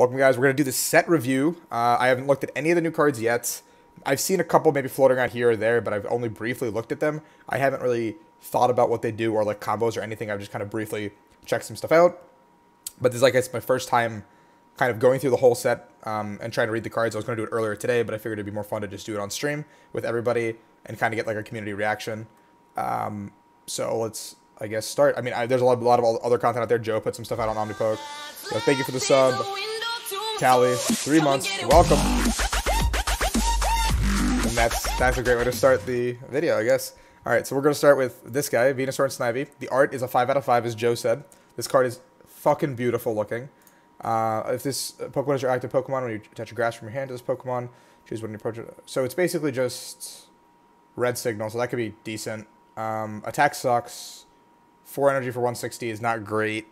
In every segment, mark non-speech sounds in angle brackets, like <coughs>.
Welcome, guys. We're going to do the set review. Uh, I haven't looked at any of the new cards yet. I've seen a couple maybe floating out here or there, but I've only briefly looked at them. I haven't really thought about what they do or like combos or anything. I've just kind of briefly checked some stuff out. But this is like it's my first time kind of going through the whole set um, and trying to read the cards. I was going to do it earlier today, but I figured it'd be more fun to just do it on stream with everybody and kind of get like a community reaction. Um, so let's, I guess, start. I mean, I, there's a lot, a lot of other content out there. Joe put some stuff out on OmniPoke. So thank you for the sub. Tally, three months. Welcome. And that's that's a great way to start the video, I guess. All right, so we're gonna start with this guy, Venusaur and Snivy. The art is a five out of five, as Joe said. This card is fucking beautiful looking. Uh, if this Pokemon is your active Pokemon, when you attach a grass from your hand to this Pokemon, choose when you approach it. So it's basically just red signal, so that could be decent. Um, attack sucks. Four energy for 160 is not great.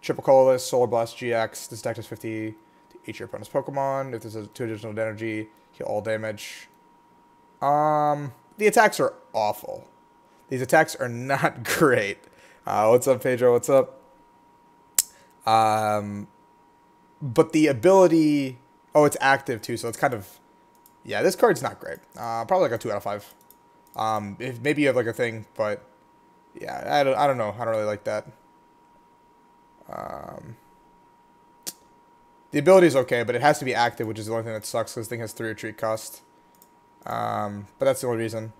Triple colorless, Solar Blast GX. This deck is 50 to each your opponent's Pokemon. If this is two additional energy, heal all damage. Um, the attacks are awful. These attacks are not <laughs> great. Uh, what's up, Pedro? What's up? Um, but the ability, oh, it's active too, so it's kind of, yeah, this card's not great. Uh, probably like a two out of five. Um, if maybe you have like a thing, but yeah, I don't, I don't know. I don't really like that. Um, the ability is okay, but it has to be active, which is the only thing that sucks because this thing has three retreat cost. Um, but that's the only reason.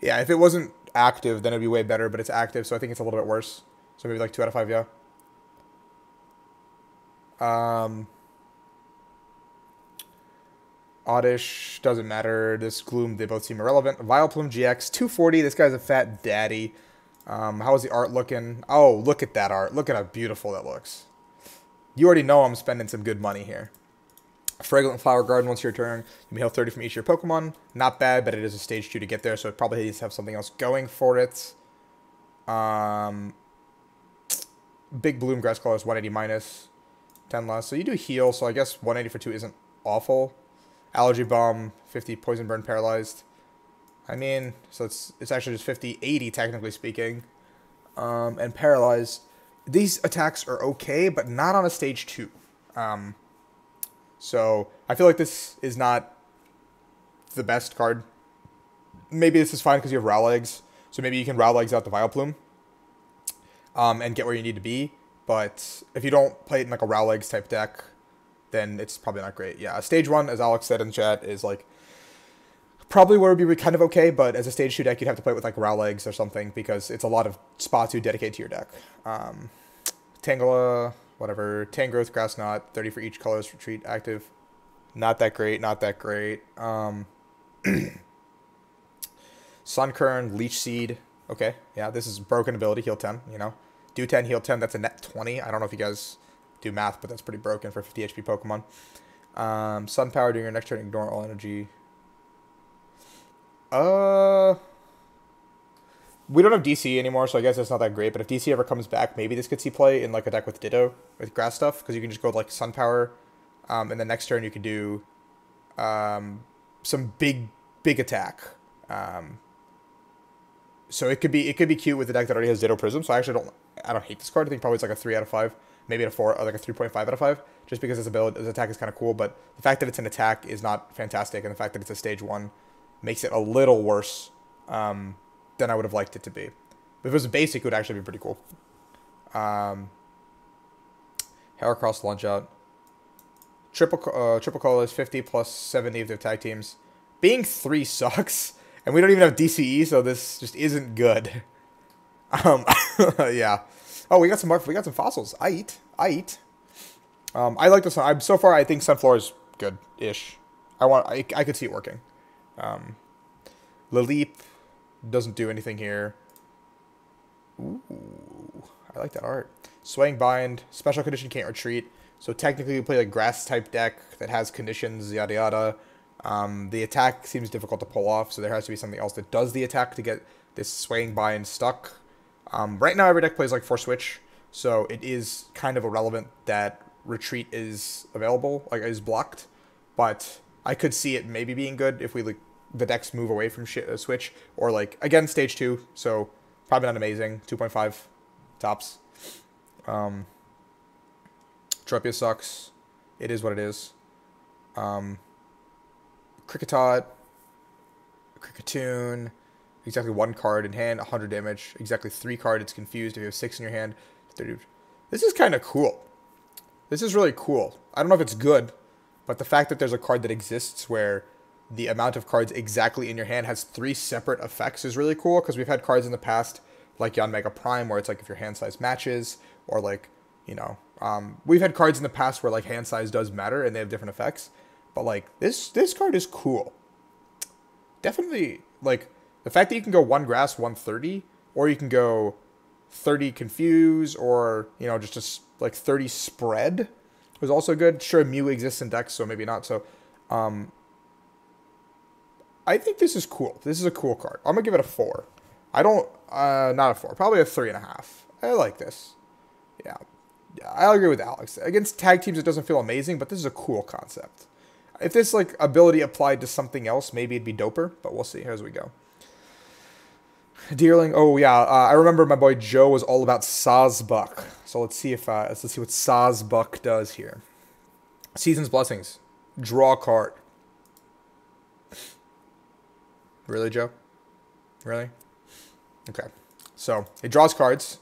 Yeah, if it wasn't active, then it'd be way better, but it's active, so I think it's a little bit worse. So maybe like 2 out of 5, yeah. Um, Oddish, doesn't matter. This Gloom, they both seem irrelevant. Vileplume GX, 240. This guy's a fat daddy. Um, how is the art looking? Oh, look at that art. Look at how beautiful that looks. You already know I'm spending some good money here. Fragrant Flower Garden, once your turn, you may heal 30 from each of your Pokemon. Not bad, but it is a stage 2 to get there, so it probably needs to have something else going for it. Um, Big Bloom Grass Color is 180 minus, 10 less. So you do heal, so I guess 180 for 2 isn't awful. Allergy Bomb, 50 Poison Burn Paralyzed. I mean, so it's it's actually just 50, 80 technically speaking. Um, and Paralyzed. These attacks are okay, but not on a stage 2. Um, so I feel like this is not the best card. Maybe this is fine because you have Rowlegs. So maybe you can Rowlegs out the Vileplume um, and get where you need to be. But if you don't play it in like a Rowlegs type deck, then it's probably not great. Yeah, stage one, as Alex said in chat, is like probably where it would be kind of okay, but as a stage two deck, you'd have to play it with like Rowlegs or something because it's a lot of spots you dedicate to your deck. Um, Tangela, whatever. Tangrowth, Grass Knot, 30 for each color's retreat active. Not that great, not that great. Um, <clears throat> Sunkern, Leech Seed. Okay, yeah, this is broken ability, heal 10, you know. Do 10, heal 10, that's a net 20. I don't know if you guys do math, but that's pretty broken for 50 HP Pokemon. Um, Sun Power during your next turn, ignore all energy. Uh, we don't have DC anymore, so I guess it's not that great. But if DC ever comes back, maybe this could see play in like a deck with Ditto with grass stuff because you can just go like Sun Power, um, and the next turn you can do um, some big big attack. Um, so it could be it could be cute with the deck that already has Ditto Prism. So I actually don't I don't hate this card. I think probably it's like a three out of five, maybe a four, or like a three point five out of five, just because its ability, its attack is kind of cool. But the fact that it's an attack is not fantastic, and the fact that it's a stage one makes it a little worse. Um, than I would have liked it to be. But If it was basic, it would actually be pretty cool. Um, Heracross Lunch Out. Triple, uh, triple call is 50 plus 70 if they're tag teams. Being 3 <laughs> sucks, and we don't even have DCE, so this just isn't good. <laughs> Um, <laughs> yeah. Oh, we got some we got some fossils. I eat. I eat. Um, I like this. I'm so far. I think Sunflora is good-ish. I want. I, I could see it working. Um, doesn't do anything here. Ooh, I like that art. Swaying Bind, special condition can't retreat. So technically you play a grass type deck that has conditions, yada yada. Um, the attack seems difficult to pull off, so there has to be something else that does the attack to get this Swaying Bind stuck. Um, right now every deck plays like 4-Switch, so it is kind of irrelevant that retreat is available, like is blocked. But I could see it maybe being good if we like the decks move away from sh- uh, Switch, or like again stage two, so probably not amazing. Two point five tops. Um, Tropius sucks. It is what it is. Um, Kricketot, Kricketune, exactly one card in hand, 100 damage. Exactly three card, it's confused. If you have six in your hand, 30. This is kind of cool. This is really cool. I don't know if it's good, but the fact that there's a card that exists where the amount of cards exactly in your hand has three separate effects is really cool because we've had cards in the past like Yanmega Prime where it's like if your hand size matches or like, you know, um, we've had cards in the past where like hand size does matter and they have different effects. But like this this card is cool. Definitely like the fact that you can go one grass 130 or you can go 30 confuse or, you know, just just like 30 spread was also good. Sure, Mew exists in decks, so maybe not. So, um, I think this is cool. This is a cool card. I'm gonna give it a four. I don't, uh, not a four, probably a three and a half. I like this. Yeah, yeah, I agree with Alex. Against tag teams, it doesn't feel amazing, but this is a cool concept. If this like ability applied to something else, maybe it'd be doper. But we'll see as we go. Deerling. Oh yeah, uh, I remember my boy Joe was all about Sawsbuck. So let's see if uh, let's see what Sawsbuck does here. Season's blessings. Draw card. Really, Joe? Really? Okay. So it draws cards,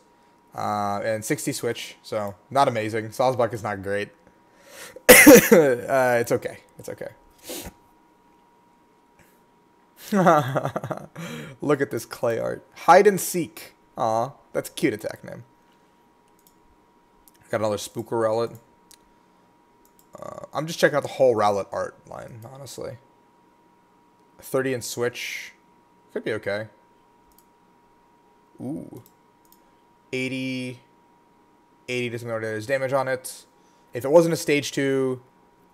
uh, and 60 switch. So not amazing. Sawsbuck is not great. <coughs> uh, it's okay. It's okay. <laughs> Look at this clay art. Hide and seek. Aw, that's a cute attack name. Got another Spooker Rowlet. Uh, I'm just checking out the whole Rowlet art line, honestly. 30 and switch. Could be okay. Ooh. 80. 80 doesn't know there's damage on it. If it wasn't a stage 2,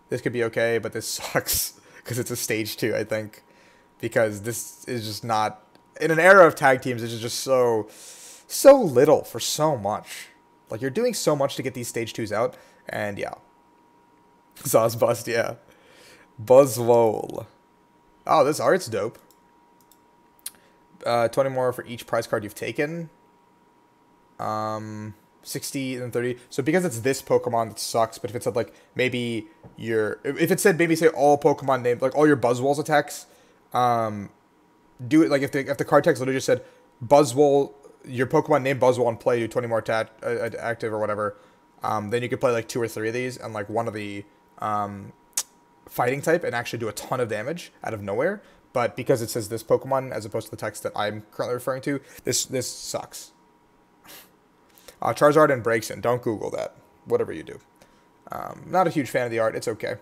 this could be okay, but this <laughs> sucks because it's a stage 2, I think because this is just not in an era of tag teams. It's just so so little for so much. Like you're doing so much to get these stage twos out, and yeah, <laughs> Sauce bust, yeah, Buzzwole. Oh, this art's dope. Uh, 20 more for each prize card you've taken. Um, 60 and 30. So because it's this Pokemon that sucks, but if it said like maybe your if it said maybe say all Pokemon named like all your Buzzwoles attacks um, do it like if the if the card text literally just said Buzzwole, your Pokemon name Buzzwole and play do twenty more tat uh, active or whatever, um, then you could play like two or three of these and like one of the um, fighting type and actually do a ton of damage out of nowhere. But because it says this Pokemon as opposed to the text that I'm currently referring to, this this sucks. Uh, Charizard and Braixen. Don't Google that. Whatever you do. Um, not a huge fan of the art. It's okay.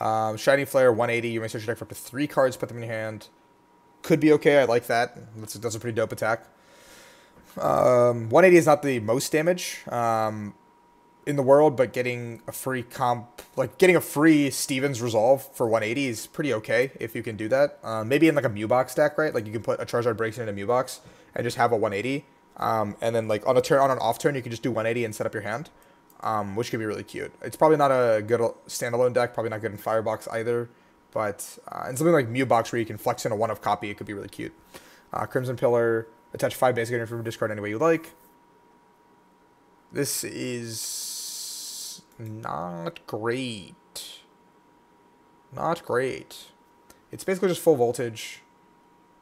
Um, Shiny Flare, 180. You may search your deck for up to three cards, put them in your hand. Could be okay. I like that. That's, that's a pretty dope attack. Um, 180 is not the most damage um, in the world, but getting a free comp, like getting a free Steven's Resolve for 180 is pretty okay if you can do that. Uh, maybe in like a Mew box deck, right? Like you can put a Charizard Breaks in a Mew box and just have a 180. Um, and then like on a turn on an off turn, you can just do 180 and set up your hand um, which could be really cute. It's probably not a good standalone deck, probably not good in Firebox either, but uh, something like Mew Box where you can flex in a one of copy, it could be really cute. Uh, Crimson Pillar, attach five basic energy from discard any way you like. This is not great. Not great. It's basically just full voltage.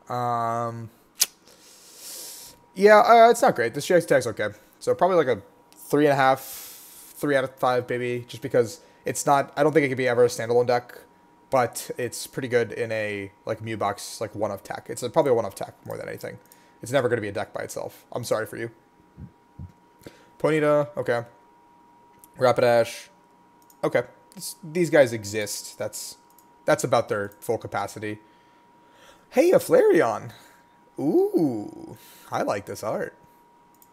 Um, yeah, uh, it's not great. This GX attack's okay. So probably like a three and a half, three out of five, maybe, just because it's not. I don't think it could be ever a standalone deck, but it's pretty good in a like Mew box, like one of tech. It's a, probably a one of tech more than anything. It's never going to be a deck by itself. I'm sorry for you. Ponyta, okay. Rapidash, okay. It's, these guys exist. That's that's about their full capacity. Hey, a Flareon. Ooh, I like this art.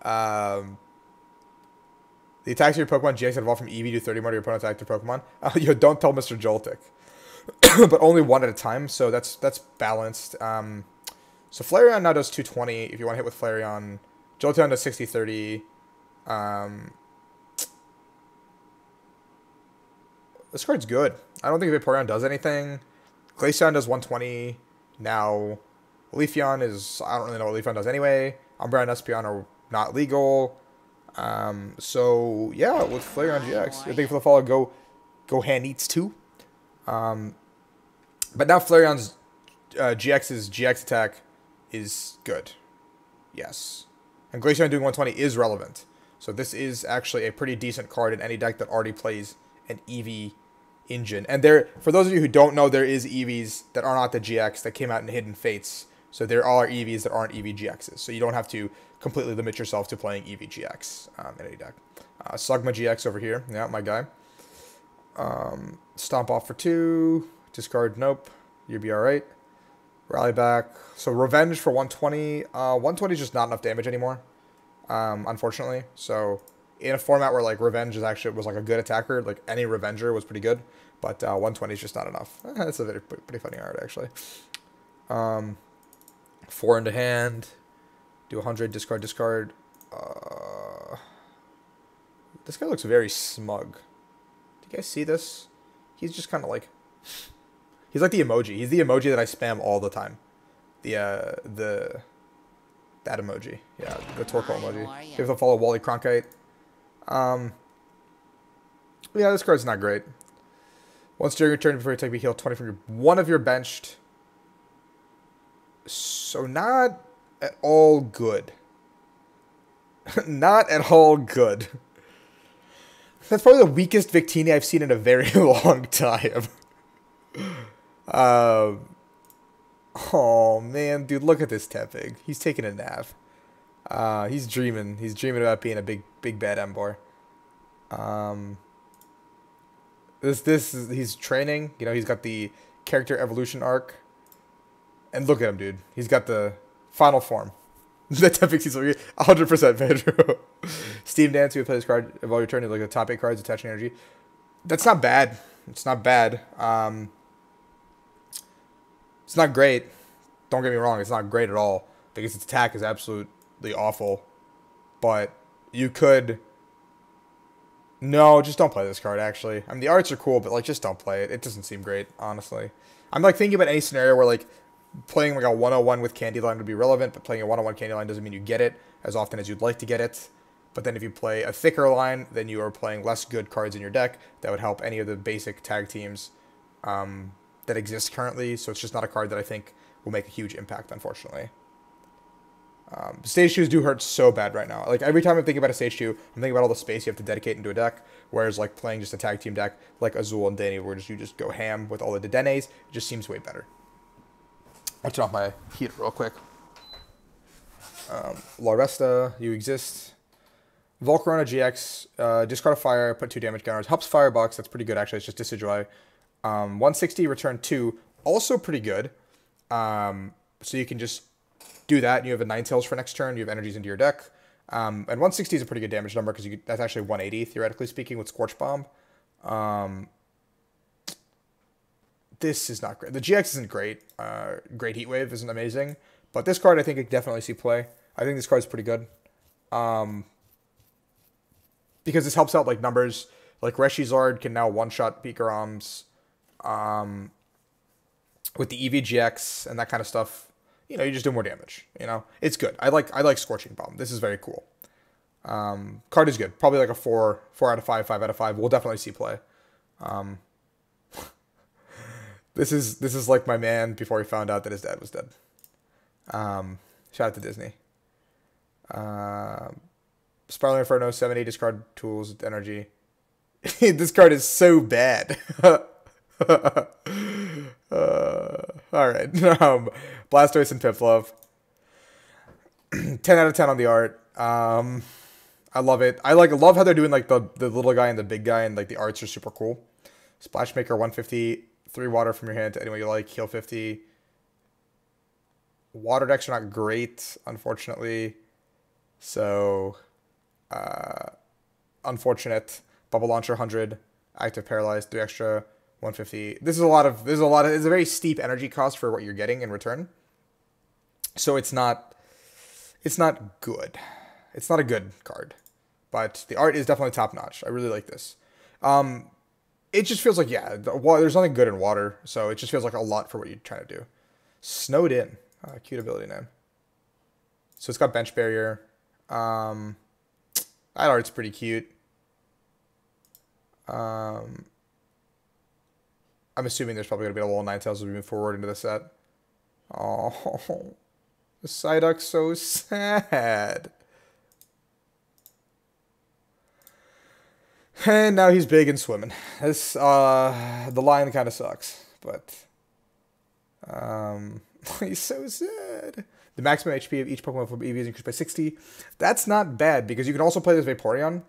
Um, the attacks of your Pokemon GX evolve from Eevee to 30 more to your opponent's active Pokemon. Uh, <laughs> yo, don't tell Mr. Joltik. <coughs> but only one at a time, so that's that's balanced. Um, so Flareon now does 220 if you want to hit with Flareon. Jolteon does 60 30. Um, this card's good. I don't think Vaporeon does anything. Glaceon does 120 now. Leafeon is I don't really know what Leafeon does anyway. Umbreon and Espeon are not legal. Um, so yeah, with Flareon GX, thank you for the follow. Go, Gohan eats two. Um, but now Flareon's uh, GX's GX attack is good. Yes, and Glaceon doing 120 is relevant. So this is actually a pretty decent card in any deck that already plays an Eevee engine. And there, for those of you who don't know, there is Eevees that are not the GX that came out in Hidden Fates. So there are Eevees that aren't Eevee GXs. So you don't have to completely limit yourself to playing Eevee GX um, in any deck. Uh, Slugma GX over here. Yeah, my guy. Um, stomp off for two. Discard, nope. You'll be alright. Rally back. So Revenge for 120. Uh, 120 is just not enough damage anymore, um, unfortunately. So in a format where like Revenge is actually was like a good attacker, like any Revenger was pretty good, but uh, 120 is just not enough. <laughs> That's a very, pretty funny art actually. Um, four into hand. Do 100, discard, discard. Uh, this guy looks very smug. Do you guys see this? He's just kind of like... He's like the emoji. He's the emoji that I spam all the time. The, uh, the... That emoji. Yeah, the Torkoal emoji. Give a follow Wally Cronkite. Um... Yeah, this card's not great. Once during your turn before you take me heal 20 from your... One of your benched... So not at all good. <laughs> not at all good. That's probably the weakest Victini I've seen in a very <laughs> long time. uh, <laughs> oh man, dude, look at this Tepig. He's taking a nap. Uh, he's dreaming. He's dreaming about being a big, big bad Emboar. Um, this, this is, he's training. You know, he's got the character evolution arc. And look at him, dude. He's got the final form. Tepig Cecil 100% Pedro. Steam Dance, you play this card of all your turn, like the top eight cards, attaching energy. That's not bad. It's not bad. Um, it's not great. Don't get me wrong, it's not great at all. Because its attack is absolutely awful. But you could. No, just don't play this card, actually. I mean, the arts are cool, but, like, just don't play it. It doesn't seem great, honestly. I'm, like, thinking about any scenario where, like, playing like a 101 with Candyline would be relevant, but playing a 101 Candyline doesn't mean you get it as often as you'd like to get it. But then if you play a thicker line, then you are playing less good cards in your deck that would help any of the basic tag teams um, that exist currently. So it's just not a card that I think will make a huge impact, unfortunately. Um, stage twos do hurt so bad right now. Like every time I'm thinking about a stage two, I'm thinking about all the space you have to dedicate into a deck. Whereas like playing just a tag team deck like Azul and Danny, where just you just go ham with all the Dedennes, it just seems way better. I'll turn off my heater real quick. Um, Larvesta, you exist. Volcarona GX, uh, discard a fire, put two damage counters. Helps Firebox, that's pretty good actually, it's just Decidueye. Um, 160, return two, also pretty good. Um, so you can just do that, and you have a nine tails for next turn, you have energies into your deck. Um, and 160 is a pretty good damage number because you that's actually 180, theoretically speaking, with Scorch Bomb. Um, this is not great. The GX isn't great. Uh, great Heat Wave isn't amazing. But this card, I think, I definitely see play. I think this card is pretty good. Um, because this helps out, like, numbers. Like, Reshizard can now one-shot Pikaroms um, with the Eevee GX and that kind of stuff. You know, you just do more damage. You know, it's good. I like I like Scorching Bomb. This is very cool. Um, card is good. Probably like a four, four out of five, five out of five. We'll definitely see play. Um, <laughs> this is this is like my man before he found out that his dad was dead. Um, shout out to Disney. Uh, Spiraling Inferno, 70 discard tools, energy. <laughs> this card is so bad. <laughs> uh, all right. <laughs> Um, Blastoise and Piplup. <clears throat> 10 out of 10 on the art. Um, I love it. I like I love how they're doing like the, the little guy and the big guy and like the arts are super cool. Splash Maker 150 three water from your hand to anyone you like, heal 50. Water decks are not great, unfortunately. So, uh, unfortunate. Bubble Launcher 100, Active Paralyzed, 3 extra, 150. This is a lot of, this is a lot of, it's a very steep energy cost for what you're getting in return. So it's not, it's not good. It's not a good card. But the art is definitely top notch. I really like this. Um, it just feels like yeah, the, well, there's nothing good in water, so it just feels like a lot for what you're trying to do. Snowed in, uh, cute ability name. So it's got bench barrier. Um, That art's pretty cute. Um, I'm assuming there's probably going to be a little Ninetales as we move forward into the set. Oh, <laughs> Psyduck's so sad. And now he's big and swimming. This uh, the line kind of sucks, but um, <laughs> he's so sad. The maximum HP of each Pokemon from Eevee is increased by 60. That's not bad because you can also play this Vaporeon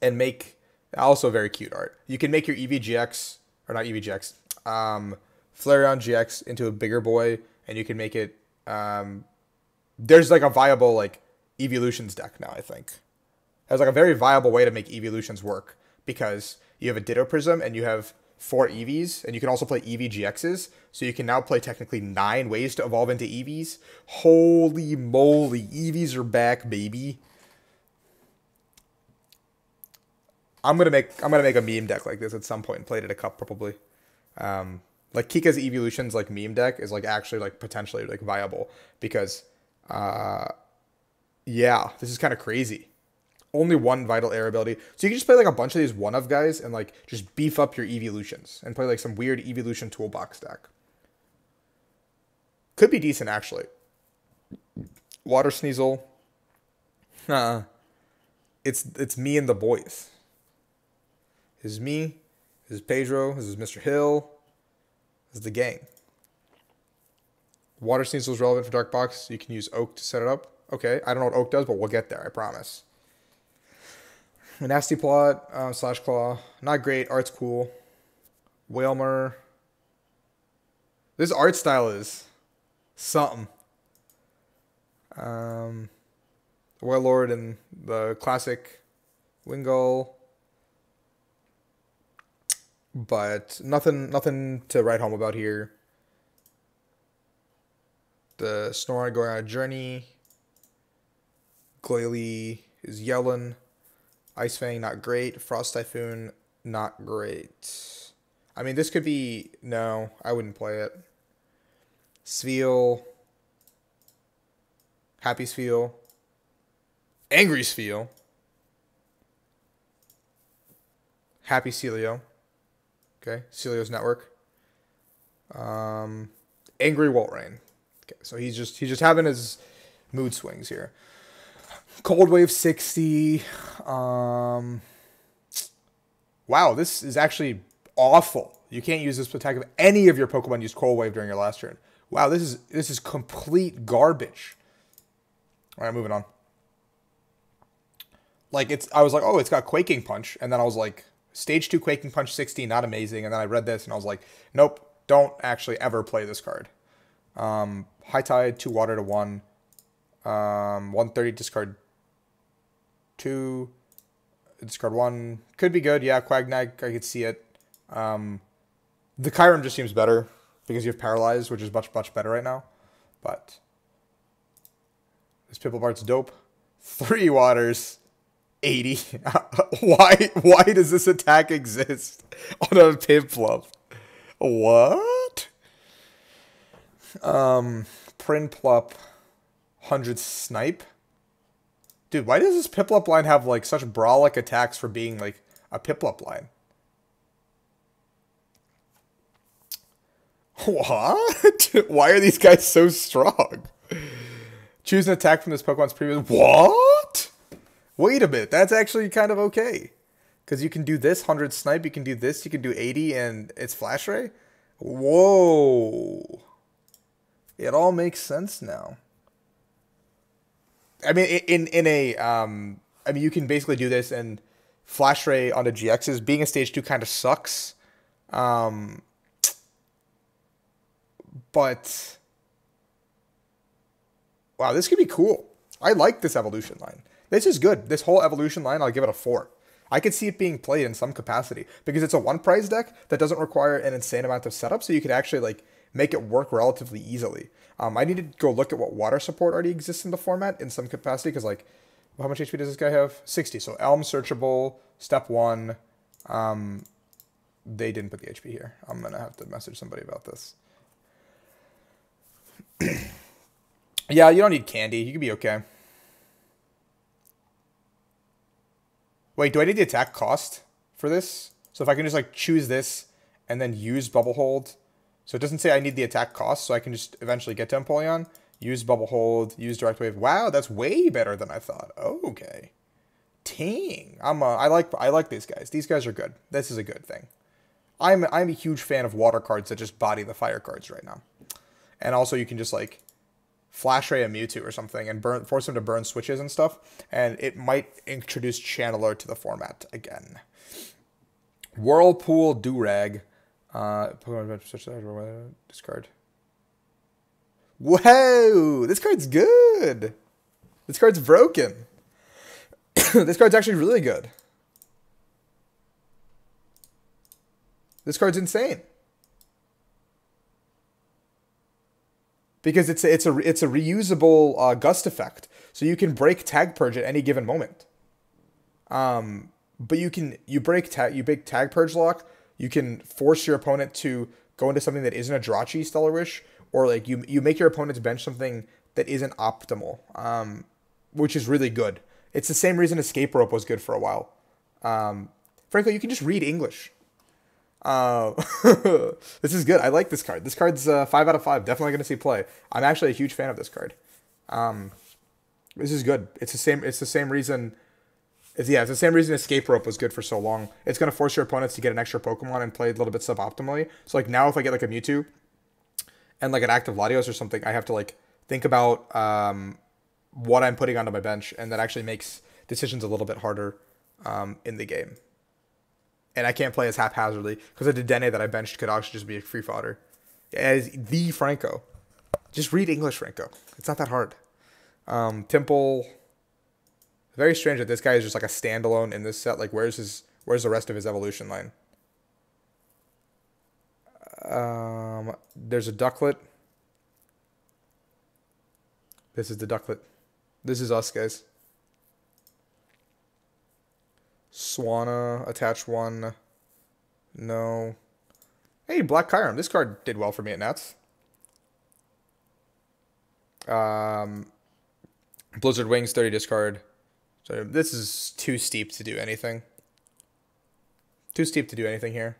and make also very cute art. You can make your Eevee GX or not Eevee GX, um, Flareon GX into a bigger boy, and you can make it. Um, there's like a viable like evolutions deck now. I think there's like a very viable way to make evolutions work because you have a Ditto Prism and you have four Eevees, and you can also play Eevee GXs. So you can now play technically nine ways to evolve into Eevees. Holy moly, Eevees are back, baby. I'm gonna make I'm gonna make a meme deck like this at some point and play it at a cup probably. Um, like Kika's evolutions like meme deck is like actually like potentially like viable because uh yeah, this is kind of crazy. Only one vital air ability. So you can just play like a bunch of these one of guys and like just beef up your evolutions and play like some weird evolution toolbox deck. Could be decent actually. Water Sneasel. Uh, it's it's me and the boys. This is me. This is Pedro. This is Mr. Hill. This is the gang. Water Sneasel is relevant for Dark Box. You can use Oak to set it up. Okay, I don't know what Oak does, but we'll get there, I promise. A nasty plot, uh, slash claw. Not great. Art's cool. Wailmer. This art style is something. Um, Wailord and the classic Wingull but nothing nothing to write home about here. The Snorunt going on a journey. Glalie is yelling. Ice Fang not great. Frost Typhoon not great. I mean, this could be no. I wouldn't play it. Spheal. Happy Spheal. Angry Spheal. Happy Sealeo. Okay, Celio's network. Um, angry Walrein. Okay, so he's just he's just having his mood swings here. Cold Wave 60. Um, wow, this is actually awful. You can't use this attack if any of your Pokemon use Cold Wave during your last turn. Wow, this is this is complete garbage. All right, moving on. Like it's, I was like, oh, it's got Quaking Punch, and then I was like, Stage 2 Quaking Punch 60, not amazing. And then I read this and I was like, nope, don't actually ever play this card. Um, High Tide, 2 Water to 1. Um, 130, discard 2. Discard 1. Could be good. Yeah, Quagnag, I could see it. Um, the Kyurem just seems better because you have Paralyzed, which is much, much better right now. But this Piplup Art's dope. <laughs> Three Waters. 80. <laughs> why why does this attack exist on a Piplup? What? Um Prinplup 100 snipe? Dude, why does this Piplup line have like such brawlic attacks for being like a Piplup line? What? <laughs> why are these guys so strong? Choose an attack from this Pokemon's previous. What? Wait a minute, that's actually kind of okay. Because you can do this 100 snipe, you can do this, you can do 80, and it's flash ray. Whoa. It all makes sense now. I mean, in in a, um, I mean, you can basically do this and flash ray onto GXs. Being a stage two kind of sucks. Um, but wow, this could be cool. I like this evolution line. This is good. This whole evolution line, I'll give it a four. I could see it being played in some capacity because it's a one prize deck that doesn't require an insane amount of setup, so you could actually like make it work relatively easily. Um, I need to go look at what water support already exists in the format in some capacity because like how much HP does this guy have? 60. So Elm searchable, step one. Um, they didn't put the HP here. I'm gonna have to message somebody about this. <clears throat> yeah, you don't need candy. You could be okay. Wait, do I need the attack cost for this? So if I can just like choose this and then use bubble hold. So it doesn't say I need the attack cost, so I can just eventually get to Empoleon. Use bubble hold, use direct wave. Wow, that's way better than I thought. okay. Ting. I'm a, I like I like these guys. These guys are good. This is a good thing. I'm I'm a huge fan of water cards that just body the fire cards right now. And also you can just like flash ray a Mewtwo or something and burn force him to burn switches and stuff. And it might introduce Channeler to the format again. Whirlpool Durag. Uh, <laughs> discard. Whoa! This card's good! This card's broken. <coughs> this card's actually really good. This card's insane. Because it's a, it's a it's a reusable uh, gust effect, so you can break tag purge at any given moment. Um, but you can you break tag you break tag purge lock. You can force your opponent to go into something that isn't a Jirachi Stellar Wish, or like you you make your opponent's bench something that isn't optimal, um, which is really good. It's the same reason Escape Rope was good for a while. Um, frankly, you can just read English. Uh, <laughs> this is good. I like this card. This card's uh, five out of five. Definitely going to see play. I'm actually a huge fan of this card. Um, this is good. It's the same. It's the same reason it's, yeah, it's the same reason Escape Rope was good for so long. It's going to force your opponents to get an extra Pokemon and play a little bit suboptimally. So, like, now if I get, like, a Mewtwo and, like, an active Latios or something, I have to, like, think about um, what I'm putting onto my bench, and that actually makes decisions a little bit harder um, in the game. And I can't play as haphazardly because the Dedenne that I benched could actually just be a free fodder. As the Franco. Just read English, Franco. It's not that hard. Um, Temple very strange that this guy is just like a standalone in this set. Like, where's his? Where's the rest of his evolution line? Um, there's a Ducklett. This is the Ducklett. This is us, guys. Swanna, attach one. No. Hey, Black Kyurem. This card did well for me at Nats. Um, Blizzard Wings, 30 discard. So this is too steep to do anything. Too steep to do anything here.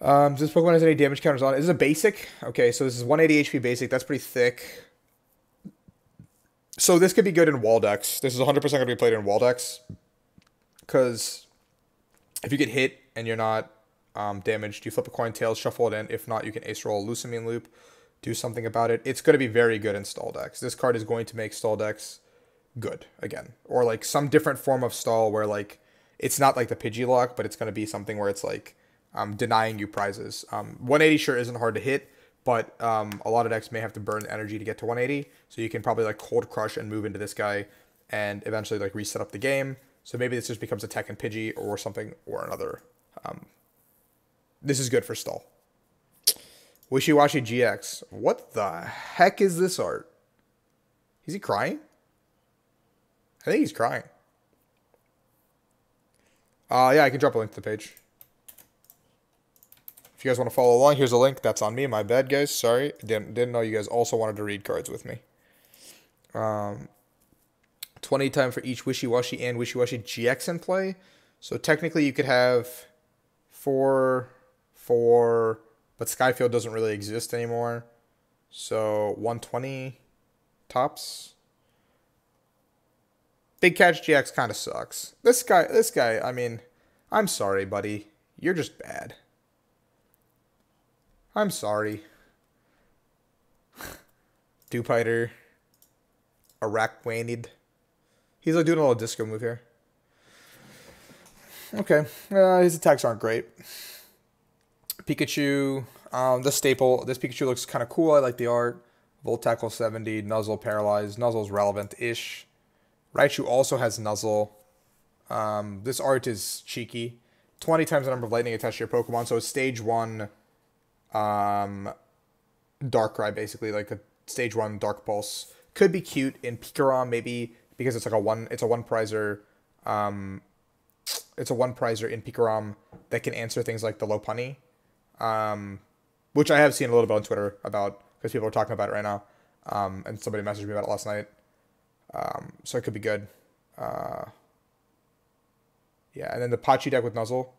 Um, does this Pokemon has any damage counters on it? Is a basic. Okay, so this is 180 HP basic. That's pretty thick. So this could be good in wall decks. This is 100% going to be played in wall decks. Because if you get hit and you're not um, damaged, you flip a coin, tails, shuffle it in. If not, you can ace roll Lusamine Loop, do something about it. It's going to be very good in stall decks. This card is going to make stall decks good again, or like some different form of stall where like it's not like the Pidgey lock, but it's going to be something where it's like um, denying you prizes. Um, 180 sure isn't hard to hit, but um, a lot of decks may have to burn energy to get to 180. So you can probably like cold crush and move into this guy and eventually like reset up the game. So maybe this just becomes a Tech and Pidgey or something or another. Um, this is good for stall. Wishiwashi GX. What the heck is this art? Is he crying? I think he's crying. Uh, yeah, I can drop a link to the page. If you guys want to follow along, here's a link. That's on me. My bad, guys. Sorry. Didn't, didn't know you guys also wanted to read cards with me. Um, 20 time for each Wishiwashi and Wishiwashi GX in play. So technically you could have four, four, but Skyfield doesn't really exist anymore. So 120 tops. Big Catch GX kind of sucks. This guy, this guy, I mean, I'm sorry, buddy. You're just bad. I'm sorry. <laughs> Dewpider. Araquanid. He's like doing a little disco move here. Okay. Uh, his attacks aren't great. Pikachu. Um, the staple. This Pikachu looks kind of cool. I like the art. Volt Tackle 70. Nuzzle Paralyzed. Nuzzle's relevant-ish. Raichu also has Nuzzle. Um, this art is cheeky. 20 times the number of lightning attached to your Pokemon. So it's stage one um, Darkrai, basically, like a stage one Dark Pulse. Could be cute in Pikarom, maybe because it's like a one it's a one prizer um it's a one prizer in Pikarom that can answer things like the Lopunny. Um which I have seen a little bit on Twitter about because people are talking about it right now. Um, and somebody messaged me about it last night. Um, so it could be good. Uh, Yeah, and then the Pachi deck with Nuzzle.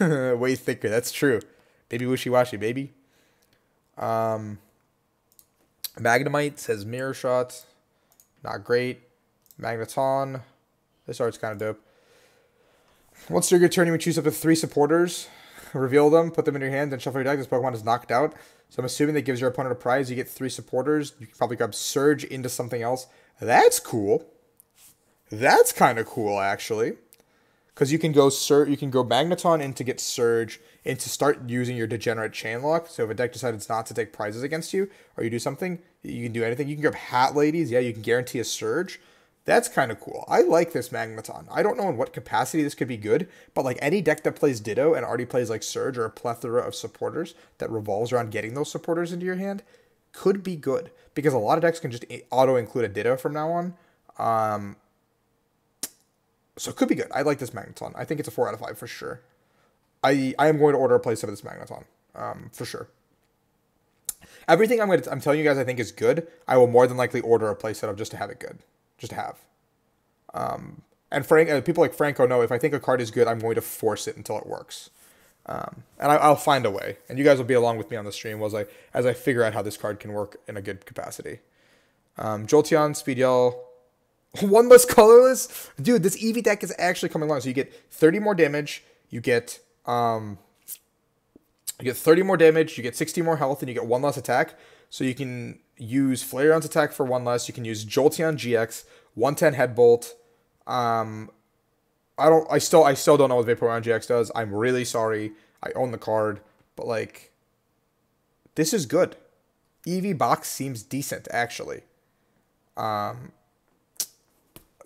<laughs> Way thicker. That's true. Baby wishy washy, baby. Um, Magnemite says Mirror Shot. Not great. Magneton. This art's kind of dope. Once during your turn, you may choose up to three supporters. Reveal them, put them in your hand, and shuffle your deck. This Pokemon is knocked out. So I'm assuming that gives your opponent a prize. You get three supporters. You can probably grab Surge into something else. That's cool. That's kind of cool, actually. Because you can go Sur- you can go Magneton in to get Surge, and to start using your Degenerate Chain Lock. So if a deck decides not to take prizes against you, or you do something, you can do anything. You can grab Hat Ladies. Yeah, you can guarantee a Surge. That's kind of cool. I like this Magneton. I don't know in what capacity this could be good, but like any deck that plays Ditto and already plays like Surge or a plethora of supporters that revolves around getting those supporters into your hand could be good because a lot of decks can just auto include a Ditto from now on. Um, so it could be good. I like this Magneton. I think it's a four out of five for sure. I I am going to order a place of this Magneton, um, for sure. Everything I'm going to I'm telling you guys I think is good. I will more than likely order a playset of just to have it good just to have. Um, and Frank, uh, people like Franco know if I think a card is good, I'm going to force it until it works. Um, and I, will find a way, and you guys will be along with me on the stream as I as I figure out how this card can work in a good capacity. Um, Jolteon, Speed Yell, <laughs> one less colorless, dude. This Eevee deck is actually coming along. So you get 30 more damage, you get um, you get 30 more damage, you get 60 more health, and you get one less attack. So you can use Flareon's attack for one less. You can use Jolteon GX, 110 Headbolt. Um, I don't. I still. I still don't know what Vaporeon GX does. I'm really sorry. I own the card, but like, this is good. Eevee box seems decent actually. Um,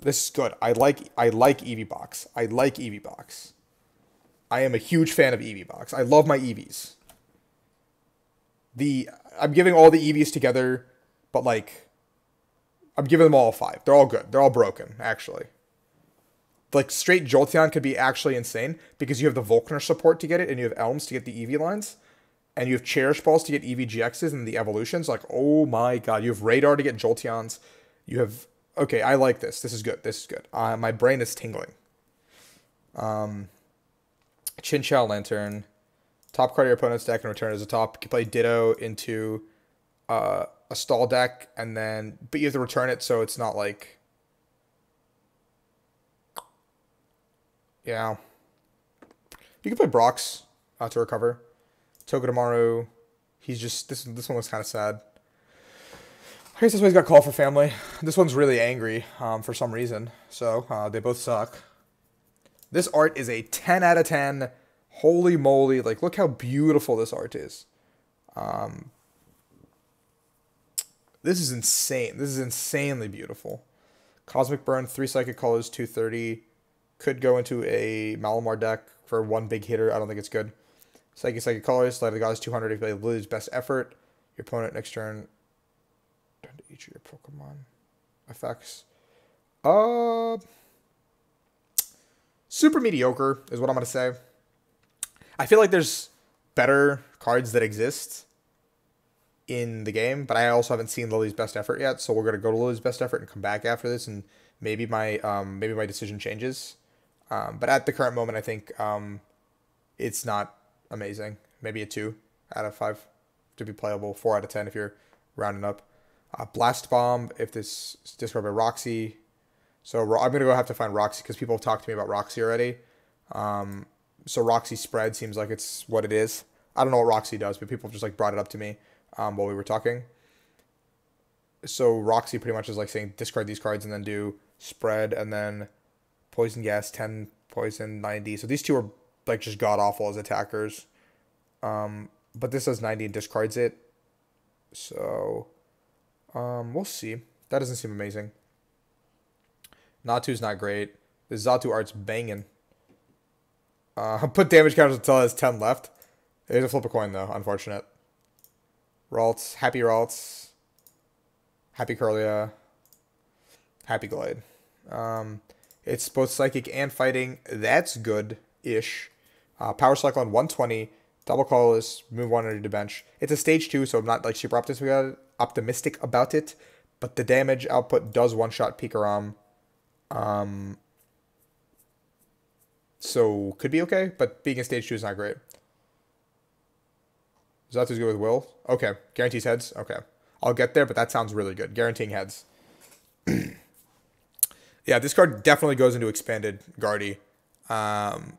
this is good. I like. I like Eevee box. I like Eevee box. I am a huge fan of Eevee box. I love my Eevees. The I'm giving all the Eevees together, but like I'm giving them all five. They're all good. They're all broken, actually. Like straight Jolteon could be actually insane because you have the Volkner support to get it, and you have Elms to get the Eevee lines, and you have Cherish Balls to get Eevee GXs and the evolutions. Like, oh my god, you have Radar to get Jolteons. You have okay. I like this. This is good. This is good. Uh, my brain is tingling. Um, Chin Chinchou Lanturn. Top card of your opponent's deck and return as a top. You can play Ditto into uh, a stall deck, and then but you have to return it, so it's not like yeah. You can play Brock's uh, to recover. Togedemaru, he's just this this one was kind of sad. I guess this one's got call for family. This one's really angry um, for some reason, so uh, they both suck. This art is a 10 out of 10 holy moly like look how beautiful this art is. Um, this is insane. This is insanely beautiful. Cosmic burn three psychic colors 230 could go into a malamar deck for one big hitter. I don't think it's good. Psychic psychic colors light of the gods 200 if you Lillie's best effort your opponent next turn to your pokemon effects uh super mediocre is what i'm gonna say I feel like there's better cards that exist in the game, but I also haven't seen Lillie's best effort yet. So we're gonna go to Lillie's best effort and come back after this, and maybe my um, maybe my decision changes. Um, but at the current moment, I think um, it's not amazing. Maybe a two out of five to be playable. Four out of ten if you're rounding up. Uh, Blast Bomb if this is discarded by Roxie. So I'm gonna go have to find Roxie because people have talked to me about Roxie already. Um, so Roxie spread seems like it's what it is. I don't know what Roxie does, but people just like brought it up to me um, while we were talking. So Roxie pretty much is like saying discard these cards and then do spread and then poison gas 10 poison 90 so these two are like just god awful as attackers um but this does 90 and discards it so um we'll see that doesn't seem amazing Natu's not great the Xatu art's banging uh, <laughs> put damage counters until it has 10 left. There's a flip a coin, though. Unfortunate. Ralts. Happy Ralts. Happy Kirlia. Happy Gallade. Um, it's both Psychic and Fighting. That's good-ish. Uh, power Cycle on 120. Double Colorless. Move one under the bench. It's a stage 2, so I'm not like super optimistic about it, optimistic about it. But the damage output does one-shot Pikarom. Um, So could be okay, but being in stage two is not great. Xatu's good with will. Okay. Guarantees heads. Okay. I'll get there, but that sounds really good. Guaranteeing heads. <clears throat> yeah, this card definitely goes into expanded Guardy. Um,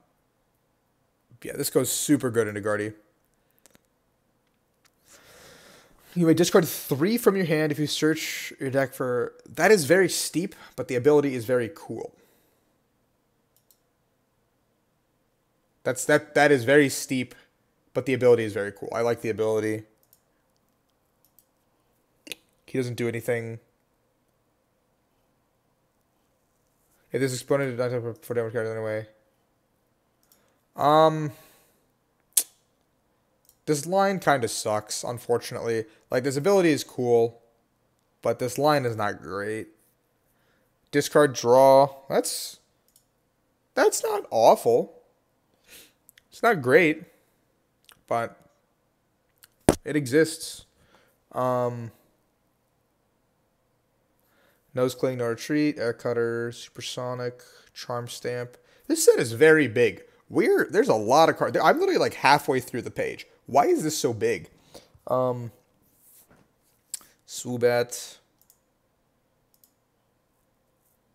yeah, this goes super good into Guardy. You may discard three from your hand if you search your deck for. That is very steep, but the ability is very cool. That's that. That is very steep, but the ability is very cool. I like the ability. He doesn't do anything. If this exponent did not for damage card anyway. Um. This line kind of sucks, unfortunately. Like, this ability is cool, but this line is not great. Discard draw. That's that's not awful. It's not great, but it exists. Um, nose cling, no retreat, air cutter, supersonic, charm stamp. This set is very big. We're there's a lot of cards. I'm literally like halfway through the page. Why is this so big? Um, Swoobat.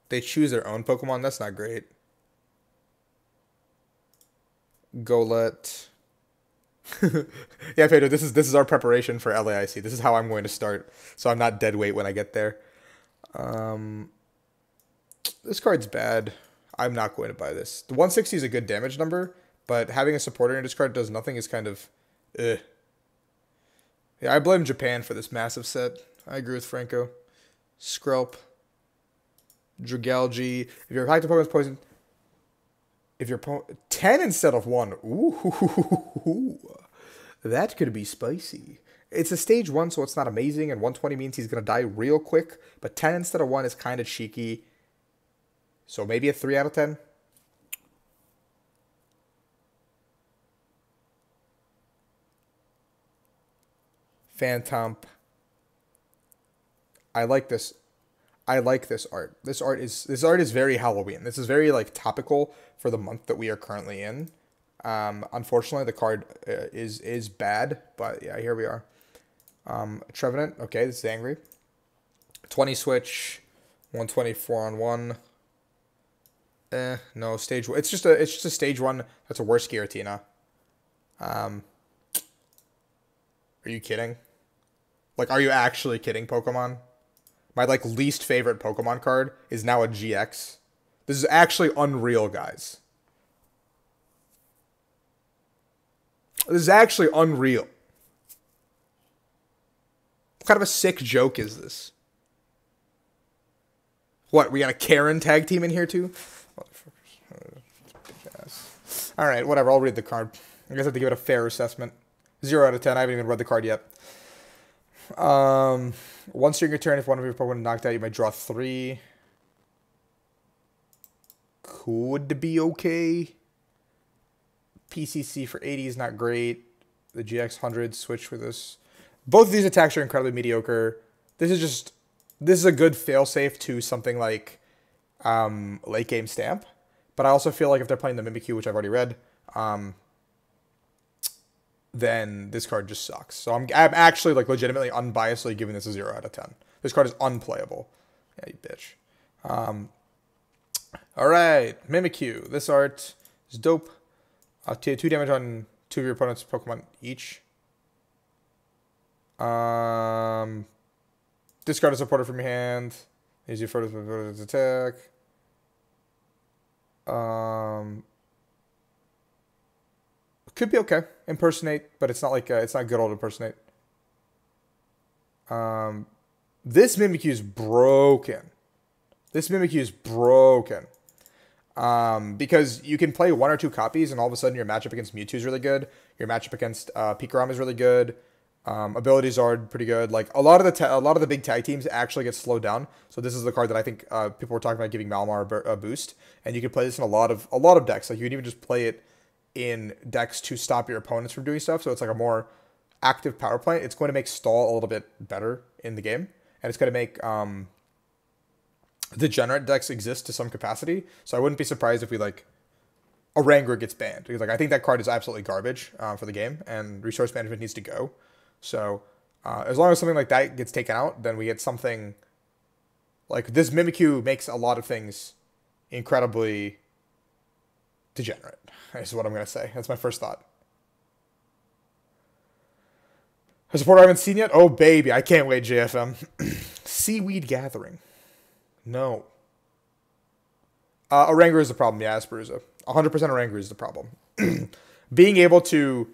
They choose their own Pokemon. That's not great. Golett. <laughs> yeah, Pedro, this is this is our preparation for LAIC. This is how I'm going to start, so I'm not dead weight when I get there. Um, this card's bad. I'm not going to buy this. The 160 is a good damage number, but having a supporter in this card does nothing is kind of, eh. Yeah, I blame Japan for this massive set. I agree with Franco. Skrelp. Dragalge. If your active Pokemon's poison, if you're 10 instead of 1, ooh, <laughs> that could be spicy. It's a stage 1, so it's not amazing, and 120 means he's going to die real quick, but 10 instead of 1 is kind of cheeky. So maybe a 3 out of 10. Phantump. I like this I like this art. This art is this art is very Halloween. This is very like topical for the month that we are currently in. Um, unfortunately, the card uh, is is bad, but yeah, here we are. Um, Trevenant, okay, this is angry. Twenty switch, one twenty four on one. Eh, no stage. It's just a it's just a stage one. That's a worse Giratina. Um, are you kidding? Like, are you actually kidding, Pokemon? my like least favorite Pokemon card is now a GX. This is actually unreal, guys. This is actually unreal. What kind of a sick joke is this? What, we got a Karen tag team in here too? All right, whatever. I'll read the card. I guess I have to give it a fair assessment. Zero out of ten. I haven't even read the card yet. Um, once during your turn, if one of your Pokemon knocked out, you might draw three. Could be okay. PCC for 80 is not great. The GX 100 switch for this. Both of these attacks are incredibly mediocre. This is just this is a good failsafe to something like um, late game stamp. But I also feel like if they're playing the Mimikyu, which I've already read, um, then this card just sucks. So I'm, I'm actually like legitimately unbiasedly giving this a zero out of ten. This card is unplayable. Yeah, you bitch. Um, all right, Mimikyu. This art is dope. Uh, two damage on two of your opponent's Pokemon each. Um, discard a supporter from your hand. Use your photos attack. Um, could be okay. Impersonate, but it's not like uh, it's not good old impersonate. Um, this Mimikyu is broken. This Mimikyu is broken. Um, because you can play one or two copies, and all of a sudden your matchup against Mewtwo is really good. Your matchup against uh, Pikarom is really good. Um, abilities are pretty good. Like a lot of the a lot of the big tag teams actually get slowed down. So this is the card that I think uh, people were talking about giving Malamar a boost, and you can play this in a lot of a lot of decks. Like you can even just play it in decks to stop your opponents from doing stuff. So it's like a more active power play. It's going to make stall a little bit better in the game, and it's going to make um, degenerate decks exist to some capacity. So I wouldn't be surprised if we like Oranguru gets banned because like I think that card is absolutely garbage uh, for the game, and resource management needs to go. So uh, as long as something like that gets taken out, then we get something like this. Mimikyu makes a lot of things incredibly degenerate. Is what I'm gonna say. That's my first thought. A supporter I haven't seen yet? Oh baby, I can't wait. JFM, <clears throat> Seaweed Gathering. No. Uh, Oranguru is the problem. Yeah, Asperuza. 100% Oranguru is the problem. <clears throat> Being able to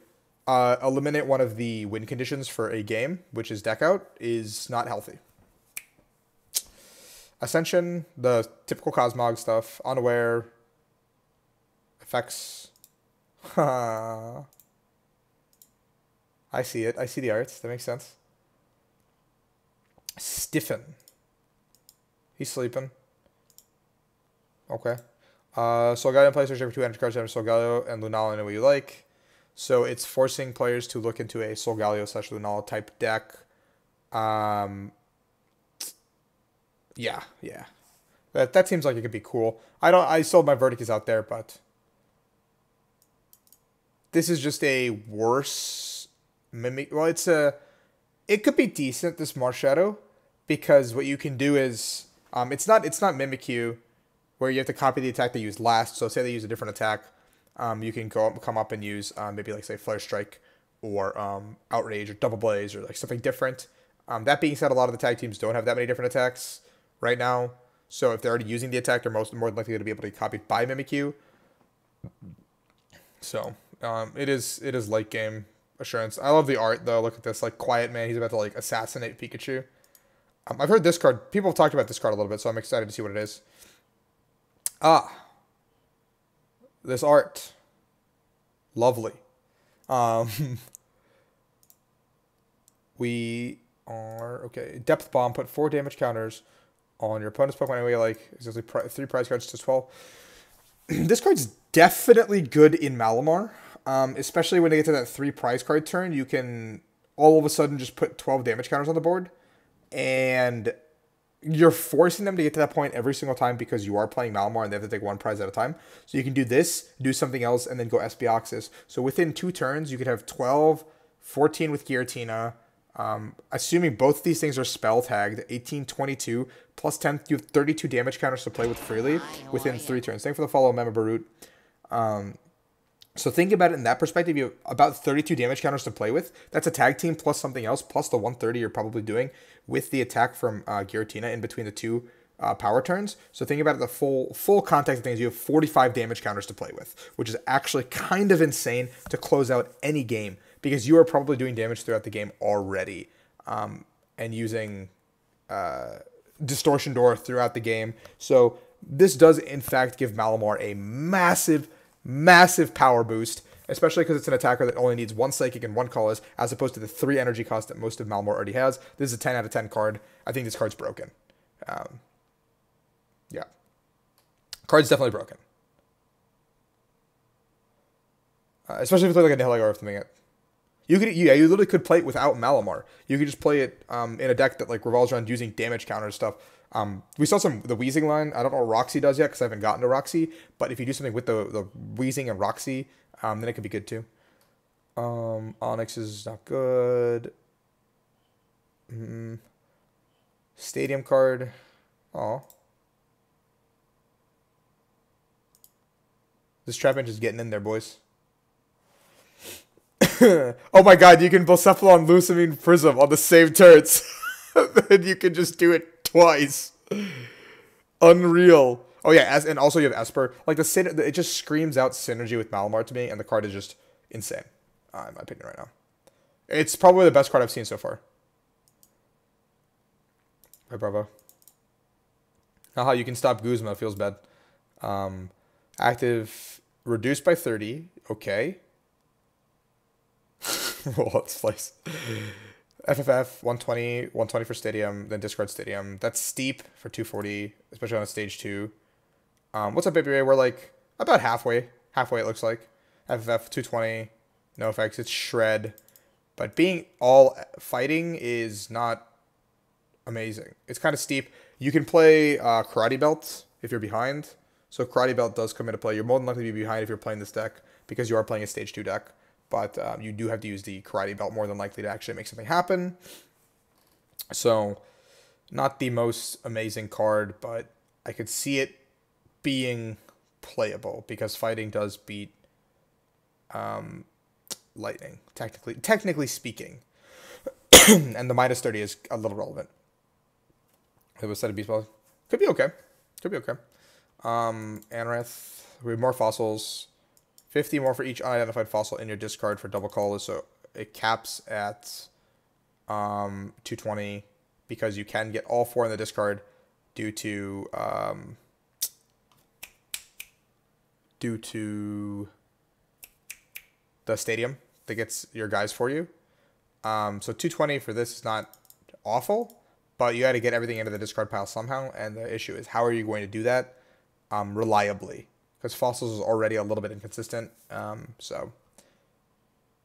uh, eliminate one of the win conditions for a game, which is deck out, is not healthy. Ascension, the typical Cosmog stuff, unaware, effects. I see it. I see the arts. That makes sense. Stiffen. He's sleeping. Okay. Uh, Solgaleo plays search every two energy cards under Solgaleo and Lunala any way you like. So it's forcing players to look into a Solgaleo slash Lunala type deck. Um, yeah, yeah. That that seems like it could be cool. I don't. I sold my verdict is out there, but this is just a worse mimic. Well, it's a. It could be decent this Marshadow, because what you can do is um, it's not it's not Mimikyu where you have to copy the attack they use last. So say they use a different attack, um, you can go up, come up and use um, maybe like say Flare Strike or um, Outrage or Double Blaze or like something different. Um, that being said, a lot of the tag teams don't have that many different attacks right now. So if they're already using the attack, they're most more likely to be able to be copied by Mimikyu. So um, it is it is late game assurance. I love the art though. Look at this, like Quiet Man. He's about to like assassinate Pikachu. Um, I've heard this card. People have talked about this card a little bit, so I'm excited to see what it is. Ah, this art, lovely. Um, <laughs> we are okay. Depth bomb. Put four damage counters on your opponent's Pokemon anyway. Like essentially three prize cards to twelve. <clears throat> this card's definitely good in Malamar, um, especially when they get to that three prize card turn. You can all of a sudden just put twelve damage counters on the board, and you're forcing them to get to that point every single time because you are playing Malamar and they have to take one prize at a time. So you can do this, do something else, and then go Espioxys. So within two turns, you could have 12, 14 with Giratina. Um, assuming both these things are spell tagged, 18, 22, plus 10, you have 32 damage counters to play with freely within three turns. Thank for the follow, Mema Barut. Um, so think about it in that perspective. You have about 32 damage counters to play with. That's a tag team plus something else, plus the 130 you're probably doing with the attack from uh, Giratina in between the two uh, power turns. So think about it, the full full context of things. You have 45 damage counters to play with, which is actually kind of insane to close out any game because you are probably doing damage throughout the game already um, and using uh, Distortion Door throughout the game. So this does in fact give Malamar a massive massive power boost, especially because it's an attacker that only needs one Psychic and one Colors, as opposed to the three energy cost that most of Malamar already has. This is a 10 out of 10 card. I think this card's broken. Um, yeah. Card's definitely broken. Uh, especially if you play like a Nihilego or something. You could, yeah, you literally could play it without Malamar. You could just play it um, in a deck that like revolves around using damage counter stuff. Um, we saw some the Weezing line. I don't know what Roxie does yet because I haven't gotten to Roxie. But if you do something with the the Weezing and Roxie, um, then it could be good too. Um, Onix is not good. Mm. Stadium card. Oh. This Trapinch is getting in there, boys. <laughs> oh my god, you can Blacephalon Lusamine Prism on the same turns. <laughs> then you can just do it twice. Unreal. Oh yeah, as and also you have Esper. Like the it just screams out synergy with Malamar to me, and the card is just insane, uh, in my opinion, right now. It's probably the best card I've seen so far. Hi, Bravo. Haha, you can stop Guzma. Feels bad. Um, active reduced by 30. Okay. <laughs> Out slice. FFF 120, 120 for Stadium, then discard Stadium. That's steep for 240, especially on a stage two. Um, what's up, Baby Ray? We're like about halfway. Halfway, it looks like. FFF 220, no effects. It's shred. But being all fighting is not amazing. It's kind of steep. You can play uh, Karate Belt if you're behind. So Karate Belt does come into play. You're more than likely to be behind if you're playing this deck because you are playing a stage two deck. But um, you do have to use the Karate Belt more than likely to actually make something happen. So, not the most amazing card, but I could see it being playable because fighting does beat um, lightning, technically technically speaking. <clears throat> and the minus 30 is a little relevant. It was of beast balls. Could be okay. Could be okay. Um, Anrath. We have more fossils. 50 more for each unidentified fossil in your discard for double colors. So it caps at um, 220 because you can get all four in the discard due to um, due to the stadium that gets your guys for you. Um, so 220 for this is not awful, but you got to get everything into the discard pile somehow. And the issue is how are you going to do that um, reliably? Because fossils is already a little bit inconsistent. Um, so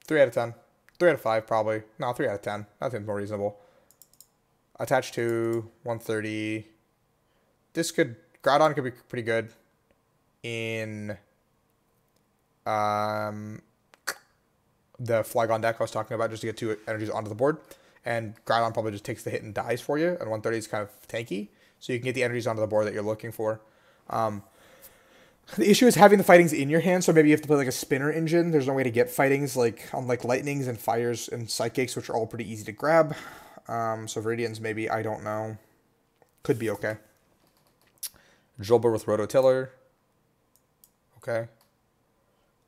three out of ten, three out of five probably. No, three out of ten. Seems more reasonable. Attached to 130. This could Groudon could be pretty good in um the Flygon deck I was talking about just to get two energies onto the board. And Groudon probably just takes the hit and dies for you. And 130 is kind of tanky. So you can get the energies onto the board that you're looking for. Um, the issue is having the fightings in your hand, so maybe you have to play like a spinner engine. There's no way to get fightings like on like lightnings and fires and psychics, which are all pretty easy to grab. Um, so Viridians maybe, I don't know. Could be okay. Drilbur with Rototiller. Okay.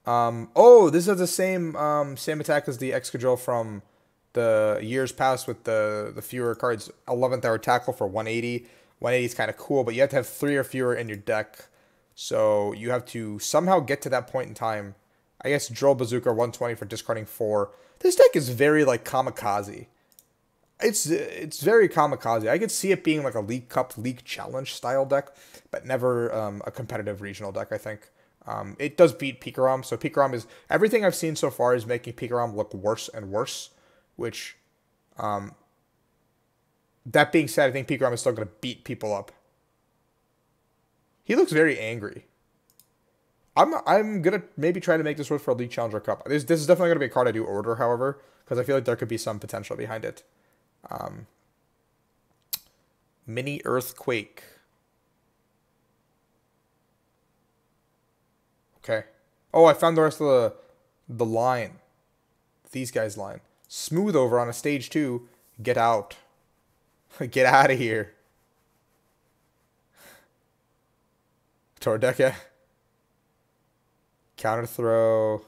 Um, oh, this is the same um, same attack as the Excadrill from the years past with the the fewer cards. 11th hour tackle for 180. 180 is kind of cool, but you have to have three or fewer in your deck. So you have to somehow get to that point in time. I guess Drill Bazooka 120 for discarding four. This deck is very like kamikaze. It's it's very kamikaze. I could see it being like a League Cup, League Challenge style deck, but never um, a competitive regional deck. I think. Um, it does beat Pikarom, so Pikarom is everything I've seen so far is making Pikarom look worse and worse. Which, um, that being said, I think Pikarom is still going to beat people up. He looks very angry. I'm I'm gonna maybe try to make this work for a League Challenger Cup. This this is definitely gonna be a card I do order, however, because I feel like there could be some potential behind it. Um, mini earthquake. Okay. Oh, I found the rest of the the line. These guys' line. Smooth over on a stage two. Get out. <laughs> Get out of here. Tordeka. Counter throw.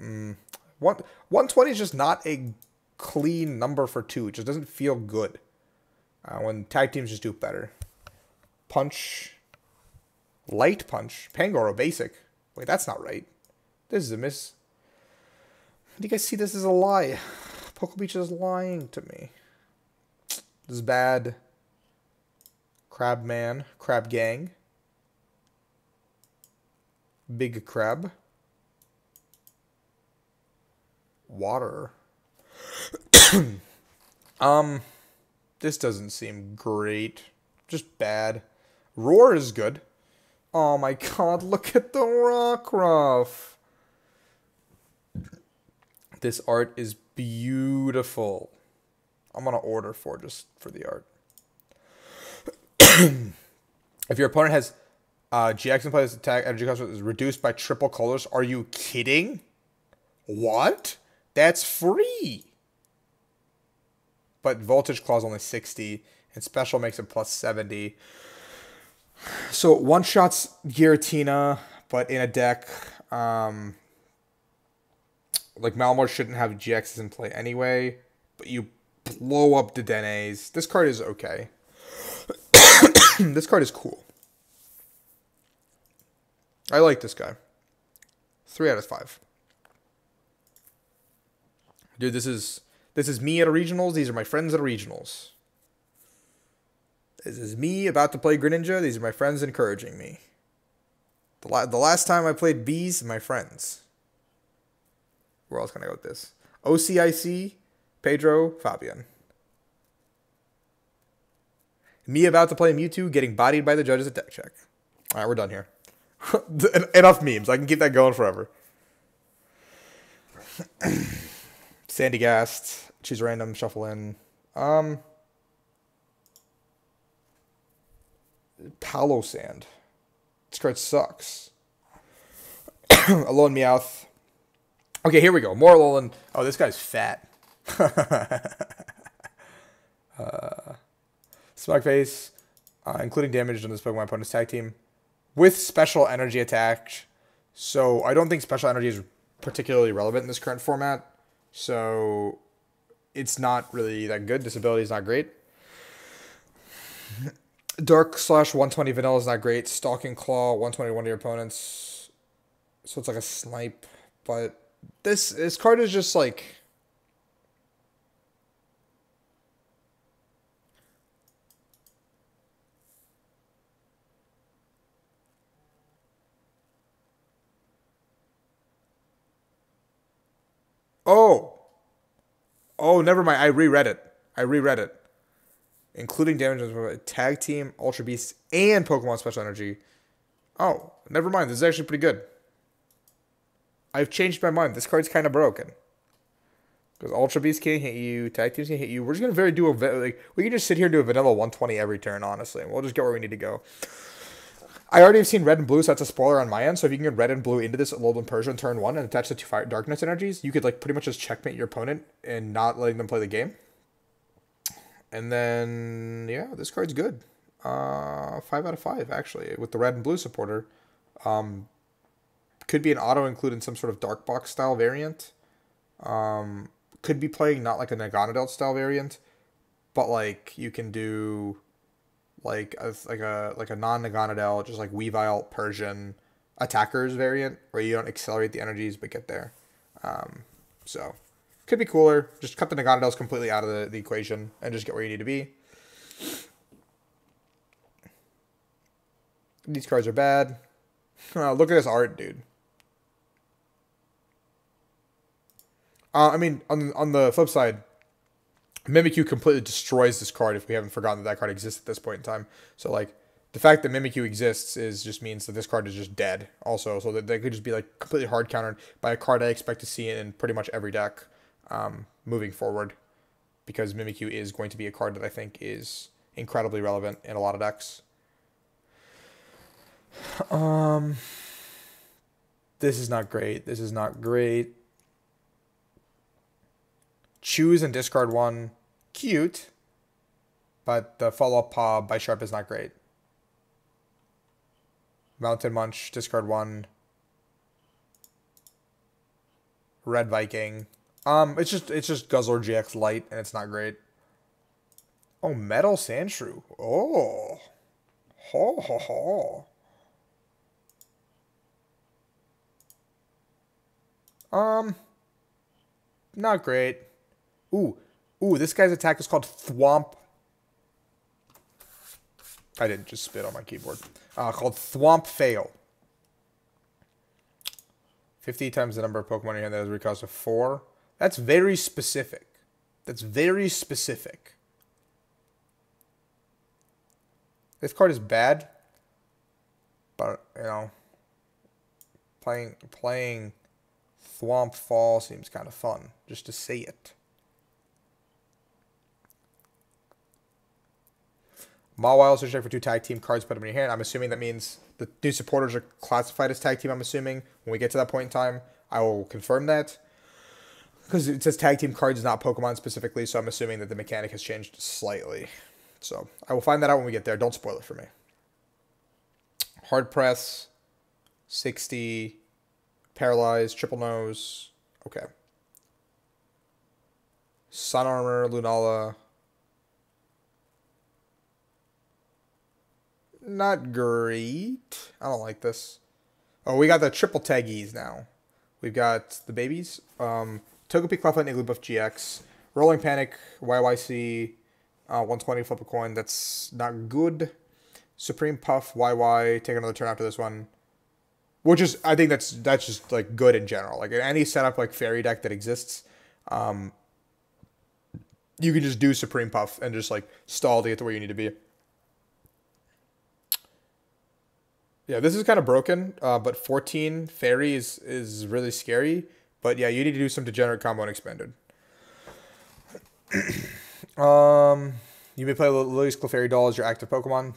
Mm. One, 120 is just not a clean number for two. It just doesn't feel good. Uh, when tag teams just do better. Punch. Light punch. Pangoro basic. Wait, that's not right. This is a miss. Do you guys see this as a lie? <sighs> Poke Beach is lying to me. This is bad. Crab Man. Crab Gang. Big Crab. Water. <coughs> um, this doesn't seem great. Just bad. Roar is good. Oh my god, <laughs> look at the Rockruff. This art is beautiful. I'm gonna order four just for the art. <coughs> if your opponent has uh, GX and plays attack energy cost is reduced by triple colors, are you kidding? What? That's free. But voltage clause only 60, and special makes it plus 70. So one shots Giratina, but in a deck, um, like Malamar shouldn't have GXs in play anyway. But you blow up the Denes. This card is okay. <coughs> this card is cool. I like this guy. Three out of five. Dude, this is this is me at a regionals. These are my friends at a regionals. This is me about to play Greninja. These are my friends encouraging me. The, la- the last time I played bees, my friends. Where else can I go with this? OCIC, Pedro, Fabian. Me about to play Mewtwo, getting bodied by the judges at deck check. All right, we're done here. <laughs> Enough memes. I can keep that going forever. <clears throat> Sandygast. Choose random. Shuffle in. Um. Palossand. This card sucks. <clears throat> Alolan Meowth. Okay, here we go. More Alolan. Oh, this guy's fat. <laughs> uh, Smug Face. Uh, including damage on this Pokemon opponent's tag team. With special energy attack. So I don't think special energy is particularly relevant in this current format. So it's not really that good. Disability is not great. <laughs> Dark slash 120 vanilla is not great. Stalking Claw, 121 to your opponents. So it's like a snipe. But this this card is just like Oh. Oh, never mind. I reread it. I reread it. Including damage on tag team, Ultra Beast, and Pokemon Special Energy. Oh, never mind. This is actually pretty good. I've changed my mind. This card's kind of broken. Because Ultra Beast can't hit you, Tag Teams can't hit you. We're just gonna very do a like we can just sit here and do a vanilla 120 every turn, honestly, we'll just get where we need to go. I already have seen red and blue, so that's a spoiler on my end. So if you can get red and blue into this Alolan Persian turn one and attach the two fire darkness energies, you could like pretty much just checkmate your opponent and not letting them play the game. And then yeah, this card's good. Uh, five out of five actually with the red and blue supporter. Um, could be an auto include in some sort of dark box style variant. Um, could be playing not like a Naganadel style variant, but like you can do like a like a like a non Naganadel, just like Weavile Persian attackers variant where you don't accelerate the energies but get there. Um, so could be cooler. Just cut the Naganadels completely out of the, the equation and just get where you need to be. These cards are bad. Uh, <laughs> look at this art, dude. Uh, I mean, on on the flip side, Mimikyu completely destroys this card if we haven't forgotten that that card exists at this point in time. So like the fact that Mimikyu exists is just means that this card is just dead. Also, so that they could just be like completely hard countered by a card I expect to see in pretty much every deck um, moving forward, because Mimikyu is going to be a card that I think is incredibly relevant in a lot of decks. Um, this is not great. This is not great choose and discard one, cute, but the follow up paw Bisharp is not great. Mountain Munch, discard one. Red Viking. Um, it's just it's just Guzzlord GX light and it's not great. Oh, Metal Sandshrew. Oh. Ho ho ho. Um, not great. Ooh, ooh, this guy's attack is called Thwomp. I didn't just spit on my keyboard. Uh, called Thwomp Fail. 50 times the number of Pokemon in your hand that has recost of 4. That's very specific. That's very specific. This card is bad, but, you know, playing playing Thwomp Fall seems kind of fun, just to say it. Mawile search for two tag team cards, put them in your hand. I'm assuming that means the new supporters are classified as tag team. I'm assuming when we get to that point in time, I will confirm that because it says tag team cards, not Pokemon specifically. So I'm assuming that the mechanic has changed slightly. So I will find that out when we get there. Don't spoil it for me. Hard press, 60, paralyzed, triple nose. Okay. Sun armor, Lunala, not great. I don't like this. Oh, we got the triple taggies now. We've got the babies. Um, Togepi, Cleffa, and Igglybuff GX. Rolling Panic, YYC, uh, 120 flip a coin. That's not good. Supreme Puff, YY. Take another turn after this one. Which is, I think that's that's just like good in general. Like any setup like fairy deck that exists, um, you can just do Supreme Puff and just like stall to get to where you need to be. Yeah, this is kind of broken, uh, but 14 fairy is, is really scary. But yeah, you need to do some degenerate combo and expanded. <clears throat> um, you may play Lillie's Clefairy Doll as your active Pokemon.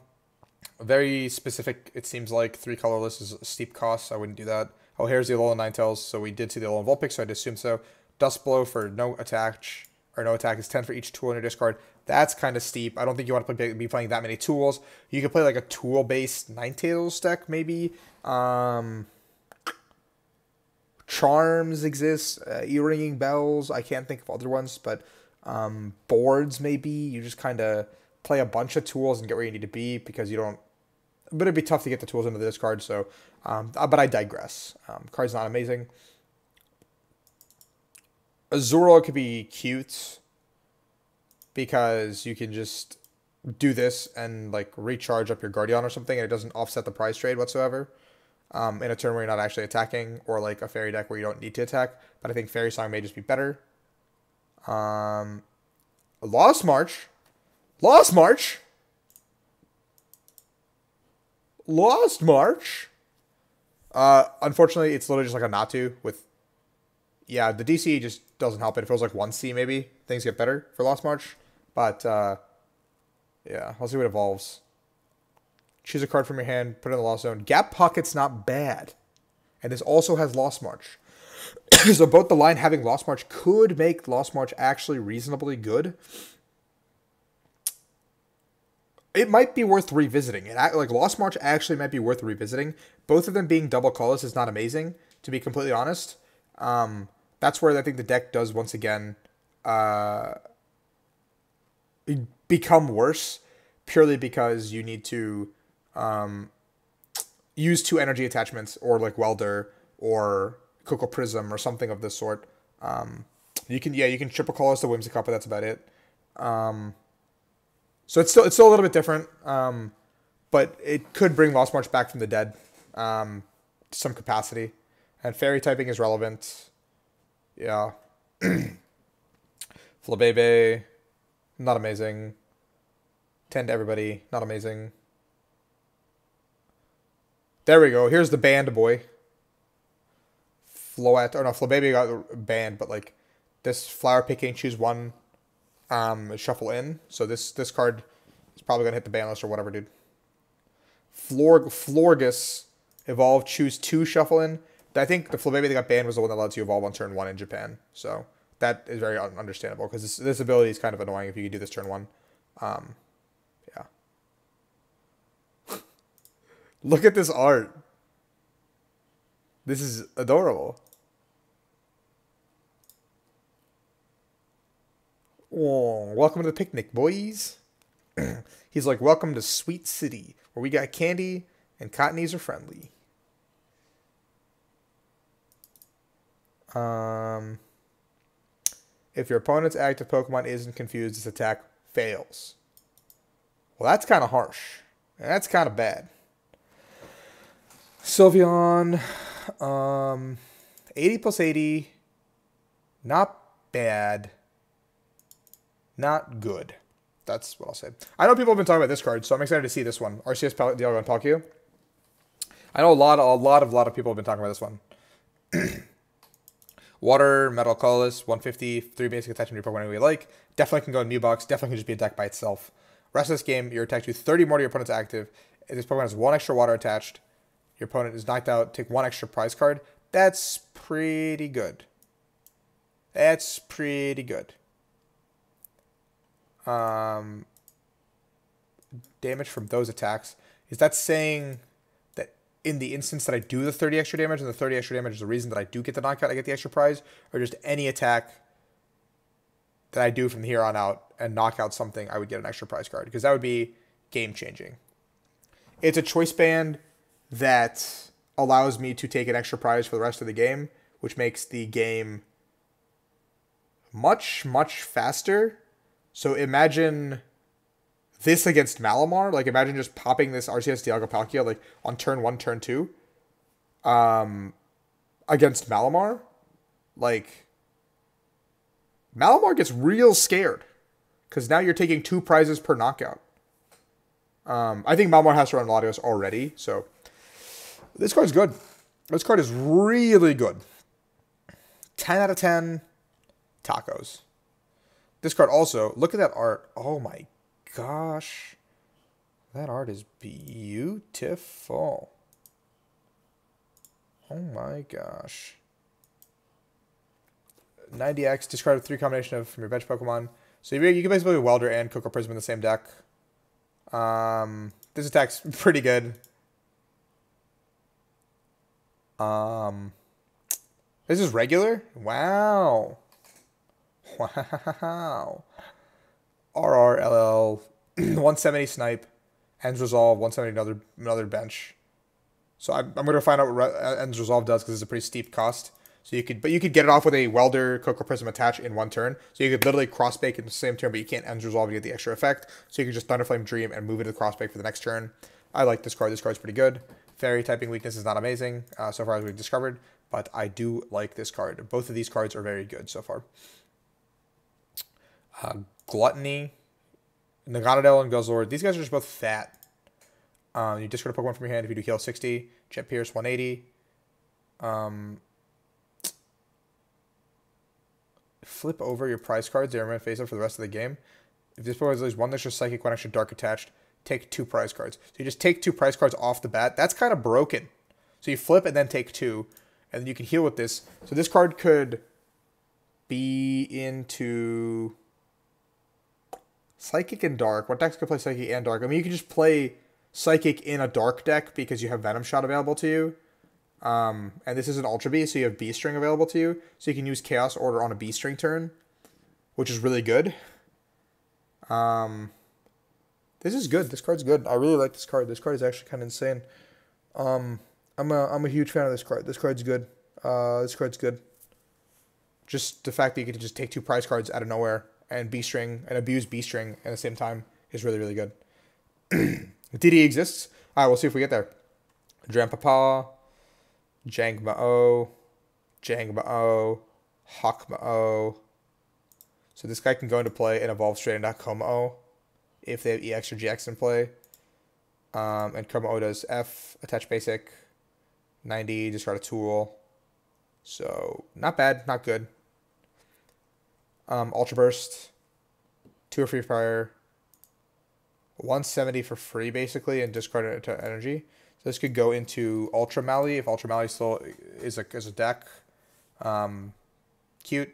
Very specific, it seems like. Three colorless is steep cost. I wouldn't do that. Oh, here's the Alolan Ninetales. So we did see the Alolan Vulpix, so I'd assume so. Dustblow for no attack, or no attack is 10 for each tool in your discard. That's kind of steep. I don't think you want to play, be playing that many tools. You could play like a tool-based Ninetales deck, maybe. Um, charms exist, uh, earringing bells. I can't think of other ones, but um, boards maybe. You just kind of play a bunch of tools and get where you need to be because you don't. But it'd be tough to get the tools into the discard. So, um, uh, but I digress. Um, card's not amazing. Azurill could be cute because you can just do this and like recharge up your Guardian or something, and it doesn't offset the prize trade whatsoever. Um, in a turn where you're not actually attacking, or like a fairy deck where you don't need to attack. But I think Fairy Song may just be better. Um, Lost March, Lost March, Lost March. Uh, unfortunately, it's literally just like a Natu with. Yeah, the DC just doesn't help it. It feels like one C maybe things get better for Lost March, but uh, yeah, I'll see what evolves. Choose a card from your hand, put it in the Lost Zone. Gap Pocket's not bad, and this also has Lost March. <coughs> so both the line having Lost March could make Lost March actually reasonably good. It might be worth revisiting. It like Lost March actually might be worth revisiting. Both of them being double colors is not amazing, to be completely honest. Um, that's where I think the deck does once again uh, become worse, purely because you need to um, use two energy attachments or like welder or Koko Prism or something of this sort. Um, you can yeah you can triple call colors the Whimsicott, but that's about it. Um, so it's still it's still a little bit different, um, but it could bring Lost March back from the dead, um, to some capacity, and fairy typing is relevant. Yeah, <clears throat> Flabebe, not amazing. Tend to everybody, not amazing. There we go. Here's the band boy. Floette, or no, Flabebe got banned, but like this flower picking, choose one, um, shuffle in. So this this card is probably gonna hit the ban list or whatever, dude. Flor Florges evolve, choose two, shuffle in. I think the Flabebe that got banned was the one that lets you to evolve on turn one in Japan. So that is very un understandable because this, this ability is kind of annoying if you can do this turn one. Um, yeah. <laughs> Look at this art. This is adorable. Oh, welcome to the picnic, boys. <clears throat> He's like, welcome to Sweet City, where we got candy and cottonies are friendly. Um, if your opponent's active Pokemon isn't confused, this attack fails. Well, that's kind of harsh. That's kind of bad. Sylveon, um, 80 plus 80, not bad not good. That's what I'll say. I know people have been talking about this card, so I'm excited to see this one. Pal- Dialga and Palkia. I know a lot, a lot of, lot of people have been talking about this one. <clears throat> Water, Metal Colorless, 150, three basic attachment your Pokemon you like. Definitely can go in New Box. Definitely can just be a deck by itself. Rest of this game, your attack to 30 more to your opponent's active. If this Pokemon has one extra water attached, your opponent is knocked out, take one extra prize card. That's pretty good. That's pretty good um, damage from those attacks, is that saying in the instance that I do the 30 extra damage and the 30 extra damage is the reason that I do get the knockout, I get the extra prize, or just any attack that I do from here on out and knock out something, I would get an extra prize card because that would be game changing. It's a choice band that allows me to take an extra prize for the rest of the game, which makes the game much, much faster so imagine this against Malamar. Like imagine just popping this RCS Dialga Palkia like on turn one, turn two. Um against Malamar. Like Malamar gets real scared. Because now you're taking two prizes per knockout. Um, I think Malamar has to run Latios already, so This card's good. This card is really good. 10 out of 10 tacos. This card also, look at that art. Oh my gosh. That art is beautiful. Oh my gosh. 90x, discard three combination of from your bench Pokemon. So you can basically Welder and Koko Prism in the same deck. Um, this attack's <laughs> pretty good. Um, this is regular? Wow. <laughs> Wow. RRLL <clears throat> 170 snipe, ends resolve, 170 another another bench. So I'm, I'm going to find out what ends resolve does because it's a pretty steep cost. So you could, but you could get it off with a welder Koko Prism attach in one turn. So you could literally cross bake in the same turn, but you can't ends resolve to get the extra effect. So you could just Thunderflame Dream and move into the cross bake for the next turn. I like this card. This card's pretty good. Fairy typing weakness is not amazing uh, so far as we've discovered, but I do like this card. Both of these cards are very good so far. Uh, Gluttony, Naganadel, and Guzzlord. These guys are just both fat. Um, you discard a Pokemon from your hand if you do heal 60. Jet Pierce 180. Um, flip over your prize cards. They remain face up for the rest of the game. If this Pokemon has at least one extra Psychic, one extra Dark attached, take two prize cards. So you just take two prize cards off the bat. That's kind of broken. So you flip and then take two, and then you can heal with this. So this card could be into Psychic and Dark. What decks could play Psychic and Dark? I mean, you can just play Psychic in a Dark deck because you have Venom Shot available to you. Um, and this is an Ultra B, so you have Beast Ring available to you. So you can use Chaos Order on a Beast Ring turn, which is really good. Um, this is good. This card's good. I really like this card. This card is actually kind of insane. Um, I'm a I'm a huge fan of this card. This card's good. Uh, this card's good. Just the fact that you to just take two prize cards out of nowhere and Beast Ring and abuse Beast Ring at the same time is really really good. <clears throat> DD exists. All right, we'll see if we get there. Drampa Jangmo-o, Jang Ma'o, Hakamo-o. So this guy can go into play and evolve straight into Kommo if they have EX or GX in play. Um, and Kommo does F, attach basic, 90, discard a tool. So not bad, not good. Um, Ultra Burst, two or free fire, 170 for free basically, and discard it to energy. So this could go into Ultra Mally if Ultra Mally still is a is a deck. Um, cute,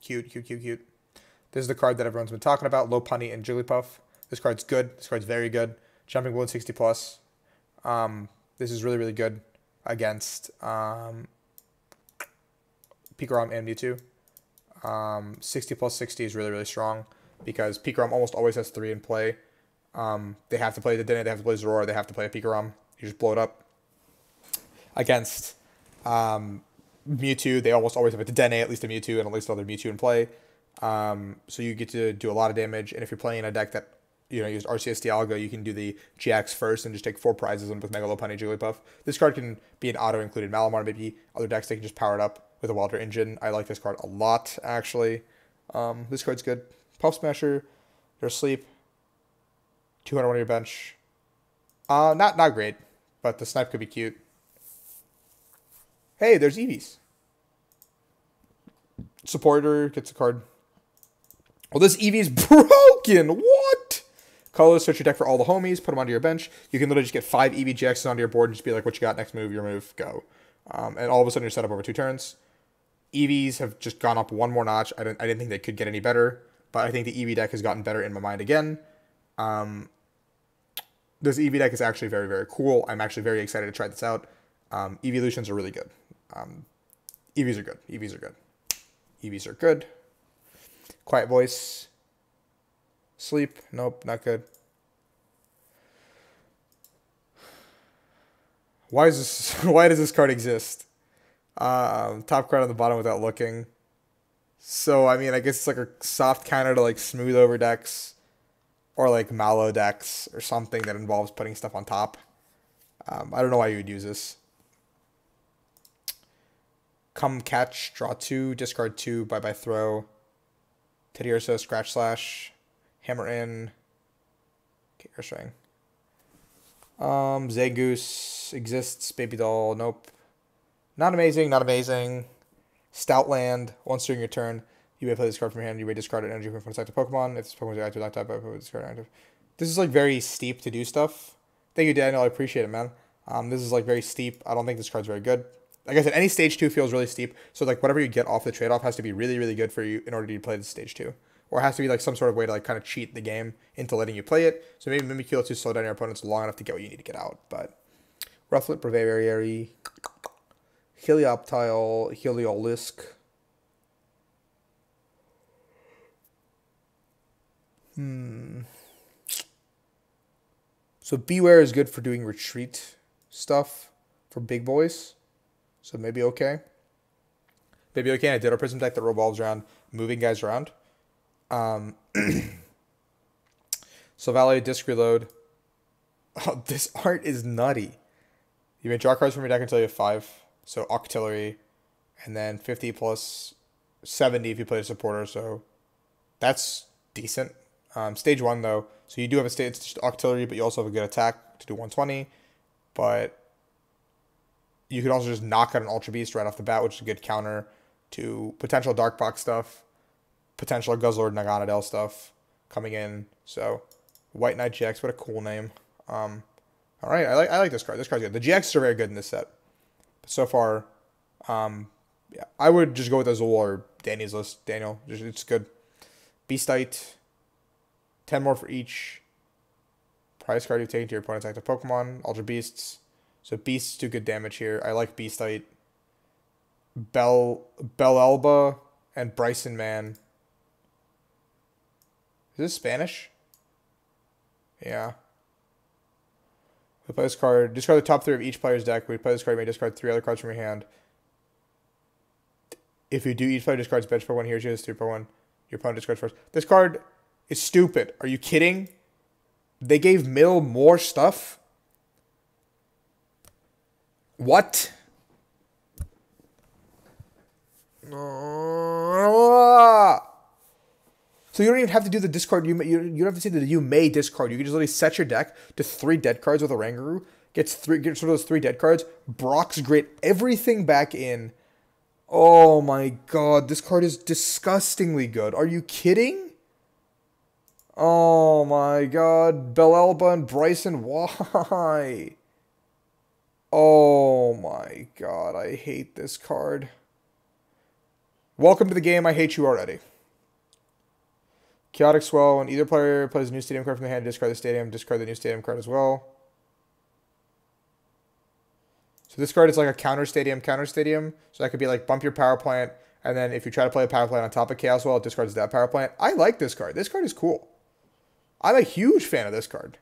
cute, cute, cute, cute. This is the card that everyone's been talking about: Lopunny and Jigglypuff. This card's good. This card's very good. Jumping Balloon 60 plus. Um, this is really, really good against um, Pikarom and Mewtwo. Um, 60 plus 60 is really, really strong because Pikarom almost always has three in play. Um, they have to play the Dedenne, they have to play Zorora, they have to play a Pikarom. You just blow it up. Against um, Mewtwo, they almost always have a Dedenne, at least a Mewtwo, and at least another Mewtwo in play. Um, so you get to do a lot of damage, and if you're playing a deck that you know, use Arceus Dialga, you can do the GX first and just take four prizes with Mega Lopunny Jigglypuff. This card can be an auto-included Malamar, maybe other decks, they can just power it up with a Welder Engine. I like this card a lot, actually. Um, this card's good. Pulse Smasher, you're asleep. 200 on your bench. Uh, not, not great, but the snipe could be cute. Hey, there's Eevees. Supporter gets a card. Well, this Eevee's <laughs> broken. What? Colors, search your deck for all the homies, put them onto your bench. You can literally just get five Eevee GXs onto your board and just be like, what you got, next move, your move, go. Um, and all of a sudden you're set up over two turns. Eevees have just gone up one more notch. I didn't, I didn't think they could get any better, but I think the Eevee deck has gotten better in my mind again. Um, this Eevee deck is actually very, very cool. I'm actually very excited to try this out. Um, Evolutions are really good. Um, Eevees are good. Eevees are good. Eevees are good. Quiet voice. Sleep. Nope, not good. Why is this? <laughs> Why does this card exist? Um, top card on the bottom without looking. So I mean, I guess it's like a soft counter to like smooth over decks, or like mallow decks, or something that involves putting stuff on top. Um, I don't know why you would use this. Come catch, draw two, discard two, bye bye throw. Teddiursa, scratch slash, hammer in, kicker string. Um, Zangoose exists. Baby doll. Nope. Not amazing. Not amazing. Stoutland. Once during your turn, you may play this card from your hand. You may discard an energy from an active Pokemon. If this Pokemon is active, that type, put discard active. This is like very steep to do stuff. Thank you, Daniel. I appreciate it, man. Um, this is like very steep. I don't think this card's very good. Like I said, any stage two feels really steep. So like whatever you get off the trade off has to be really, really good for you in order to play the stage two. Or it has to be like some sort of way to like kind of cheat the game into letting you play it. So maybe Mimikyu to slow down your opponents long enough to get what you need to get out. But Rufflet, Braviary, Helioptile, Heliolisk. Hmm. So Beware is good for doing retreat stuff for big boys. So maybe okay. Maybe okay. I did a prism deck that revolves around moving guys around. Um, <clears throat> so Valley disc reload. Oh, <laughs> this art is nutty. You may draw cards from your deck until you have five. So Octillery, and then fifty plus seventy if you play a supporter. So that's decent. Um, stage one though, so you do have a stage Octillery, but you also have a good attack to do one twenty. But you can also just knock out an Ultra Beast right off the bat, which is a good counter to potential Dark Box stuff potential Guzzlord Naganadel stuff coming in. So White Knight GX, what a cool name. Um, all right, I like I like this card. This card's good. The GXs are very good in this set. So far, um, yeah, I would just go with Azul or Danny's list. Daniel, it's good. Beastite, ten more for each. Prize card you take to your opponent's active Pokemon. Ultra Beasts. So Beasts do good damage here. I like Beastite. Bell Bellelba and Brycen Man. is this Spanish? Yeah. We play this card. Discard the top three of each player's deck. We play this card. You may discard three other cards from your hand. If you do, each player discards bench for one. Here's your three for one. Your opponent discards first. This card is stupid. Are you kidding? They gave Mill more stuff. What? So you don't even have to do the discard. You you, don't have to say that you may discard. You can just literally set your deck to three dead cards with a Oranguru. Gets three gets rid of those three dead cards. Brock's great. Everything back in. Oh my god, this card is disgustingly good. Are you kidding? Oh my god, Bellelba and Brycen, why? Oh my god, I hate this card. Welcome to the game, I hate you already. Chaotic Swell, when either player plays a new stadium card from the hand, discard the stadium, discard the new stadium card as well. So this card is like a counter stadium, counter stadium. So that could be like bump your power plant, and then if you try to play a power plant on top of Chaos Well, it discards that power plant. I like this card. This card is cool. I'm a huge fan of this card.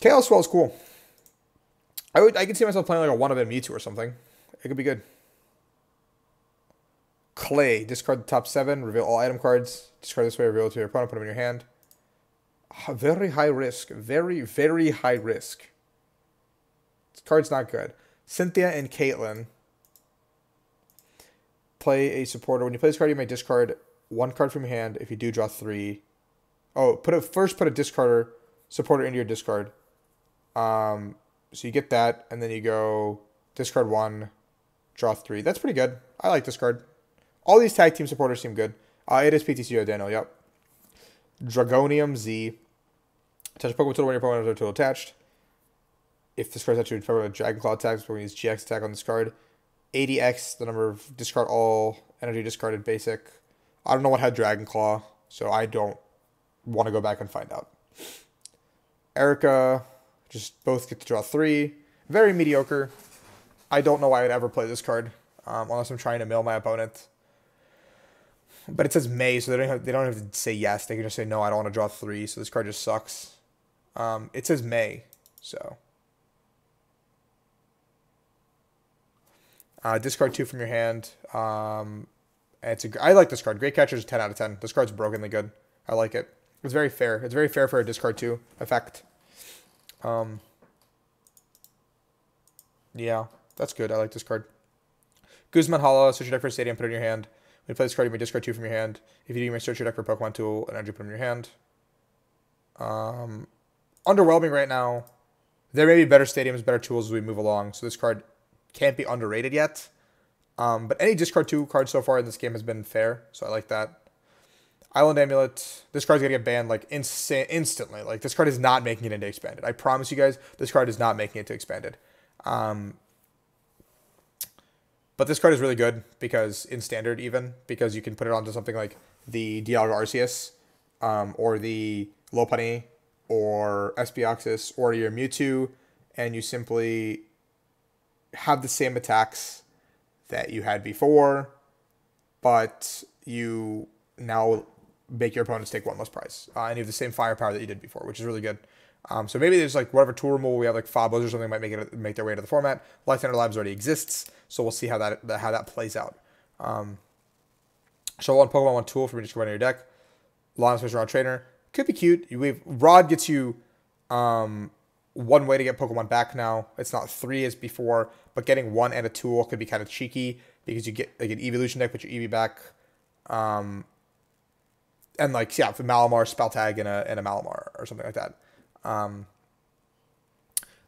Chaos Well is cool. I would I could see myself playing like a one of a Mewtwo or something. It could be good. Clay, discard the top seven, reveal all item cards, discard this way, reveal to your opponent, put them in your hand. Very high risk. Very, very high risk. This card's not good. Cynthia and Caitlin. Play a supporter. When you play this card, you may discard one card from your hand. If you do, draw three. Oh, put a first put a discarder supporter into your discard. Um, so you get that, and then you go discard one, draw three. That's pretty good. I like this card. All these tag team supporters seem good. Uh, it is PTCO Daniel, yep. Dragonium Z. Touch Pokemon total when your Pokemon is tool attached. If this card's actually Pokemon with Dragon Claw attacks, Pokemon use GX attack on this card. 80x, the number of discard all energy discarded basic. I don't know what had Dragon Claw, so I don't want to go back and find out. Erica, just both get to draw three. Very mediocre. I don't know why I'd ever play this card, um, unless I'm trying to mill my opponent. But it says may, so they don't have they don't have to say yes. They can just say no. I don't want to draw three. So this card just sucks. Um, it says may, so. Uh, discard two from your hand. Um, it's a, I like this card. Great Catcher is 10 out of 10. This card's brokenly good. I like it. It's very fair. It's very fair for a discard two effect. Um, yeah, that's good. I like this card. Guzma Hala, search your deck for a stadium, put it in your hand. You play this card, you may discard two from your hand. If you do, you may search your deck for Pokemon tool and energy put in your hand. Um, underwhelming right now. There may be better stadiums, better tools as we move along. So this card can't be underrated yet. Um, but any discard two card so far in this game has been fair, so I like that. Island Amulet. This card's gonna get banned like insta- instantly. Like this card is not making it into expanded. I promise you guys, this card is not making it to expanded. Um, but this card is really good because in standard even because you can put it onto something like the Dialga Arceus, um, or the Lopunny, or Espeoxys, or your Mewtwo, and you simply have the same attacks that you had before, but you now make your opponents take one less prize. Uh, and you have the same firepower that you did before, which is really good. Um, so maybe there's like whatever tool removal we have, like Fabos or something, might make it make their way into the format. Life Thunder Labs already exists, so we'll see how that how that plays out. Um, show one Pokemon one tool for each card in your deck. Line Special Rod Trainer could be cute. Have, Rod gets you um, one way to get Pokemon back now. It's not three as before, but getting one and a tool could be kind of cheeky because you get like an evolution deck, put your Eevee back. Um, and like yeah, Malamar, spell tag, and a and a Malamar or something like that. Um,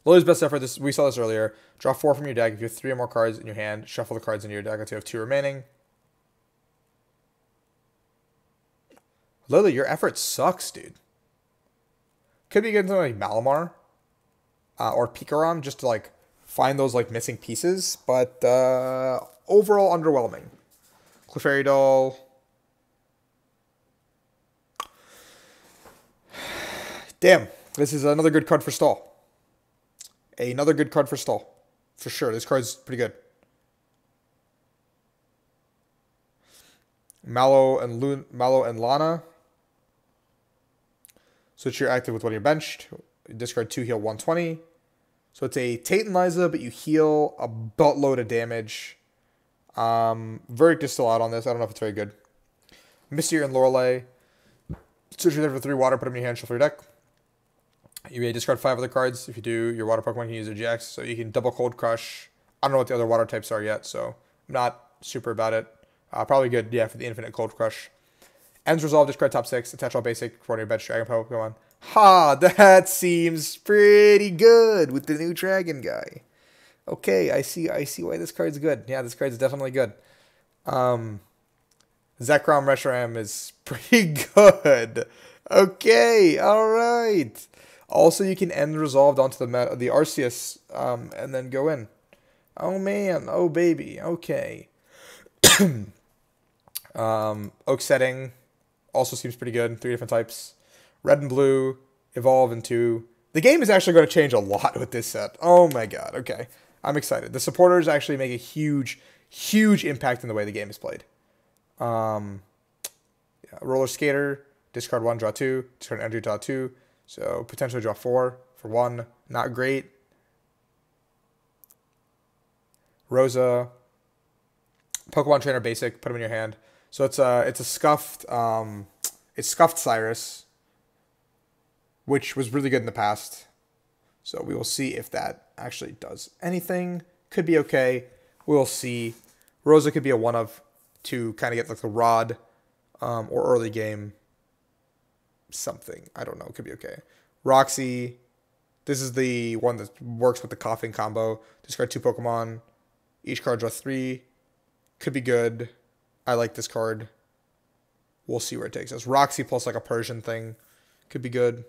Lillie's best effort. This we saw this earlier. Draw four from your deck. If you have three or more cards in your hand, shuffle the cards in your deck until you have two remaining. Lily, your effort sucks, dude. Could be good something like Malamar uh, or Pikarom just to like find those like missing pieces, but uh, overall underwhelming. Clefairy Doll. <sighs> Damn, this is another good card for stall. Another good card for stall. For sure, this card's pretty good. Mallow and Lun- Mallow and Lana. Switch your active with one of your benched. Discard two, heal 120. So it's a Tate and Liza, but you heal a buttload of damage. Um, Verdict is still out on this. I don't know if it's very good. Misty and Lorelei. Switch your for three water, put them in your hand, shuffle your deck. You may discard five other cards. If you do, your water Pokemon can use a GX. So you can double Cold Crush. I don't know what the other water types are yet, so I'm not super about it. Uh, probably good, yeah, for the Infinite Cold Crush. N's Resolve, discard top six, attach all basic for your bench dragon Pokemon. Ha, <laughs> that seems pretty good with the new dragon guy. Okay, I see I see why this card's good. Yeah, this card's definitely good. Um Zekrom Reshiram is <laughs> pretty good. Okay, alright. Also you can end resolved onto the meta, the Arceus um, and then go in. Oh man, oh baby, okay. <clears throat> um, oak setting, also seems pretty good. Three different types. Red and blue evolve into. The game is actually going to change a lot with this set. Oh my god. Okay. I'm excited. The supporters actually make a huge, huge impact in the way the game is played. Um, yeah, roller skater, discard one, draw two, discard energy, draw two. So potentially draw four for one. Not great. Rosa, Pokemon Trainer Basic, put them in your hand. So it's a it's a scuffed um, it's scuffed Cyrus, which was really good in the past. So we will see if that actually does anything. Could be okay. We'll see. Rosa could be a one of to kind of get like the rod um, or early game something. I don't know. It could be okay. Roxie. This is the one that works with the Koffing combo. Discard two Pokemon. Each card draw three. Could be good. I like this card. We'll see where it takes us. Roxie plus like a Persian thing could be good.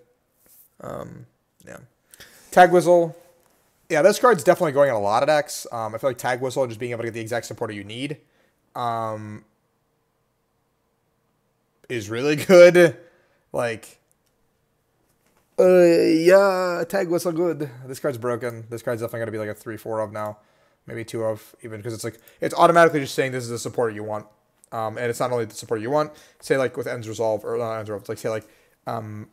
Um, yeah. Tag Whistle. Yeah, this card's definitely going in a lot of decks. Um, I feel like Tag Whistle just being able to get the exact supporter you need um, is really <laughs> good. Like, uh, yeah, Tag Whistle good. This card's broken. This card's definitely going to be like a 3 4 of now. Maybe 2 of, even because it's like, it's automatically just saying this is the support you want. Um, and it's not only the support you want. Say like with N's Resolve or not N's Resolve. Like say like, um,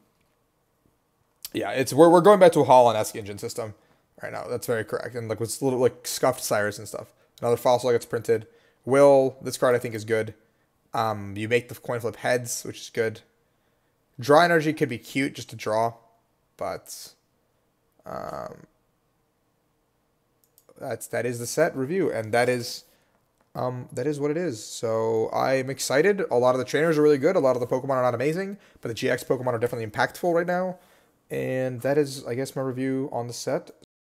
yeah, it's we're we're going back to a Holland esque engine system right now. That's very correct. And like with little like scuffed Cyrus and stuff. Another fossil gets printed. Will this card I think is good. Um, you make the coin flip heads, which is good. Draw energy could be cute just to draw, but um, that's that is the set review, and that is um, that is what it is. So I'm excited. A lot of the trainers are really good. A lot of the Pokemon are not amazing, but the GX Pokemon are definitely impactful right now. And that is, I guess, my review on the set.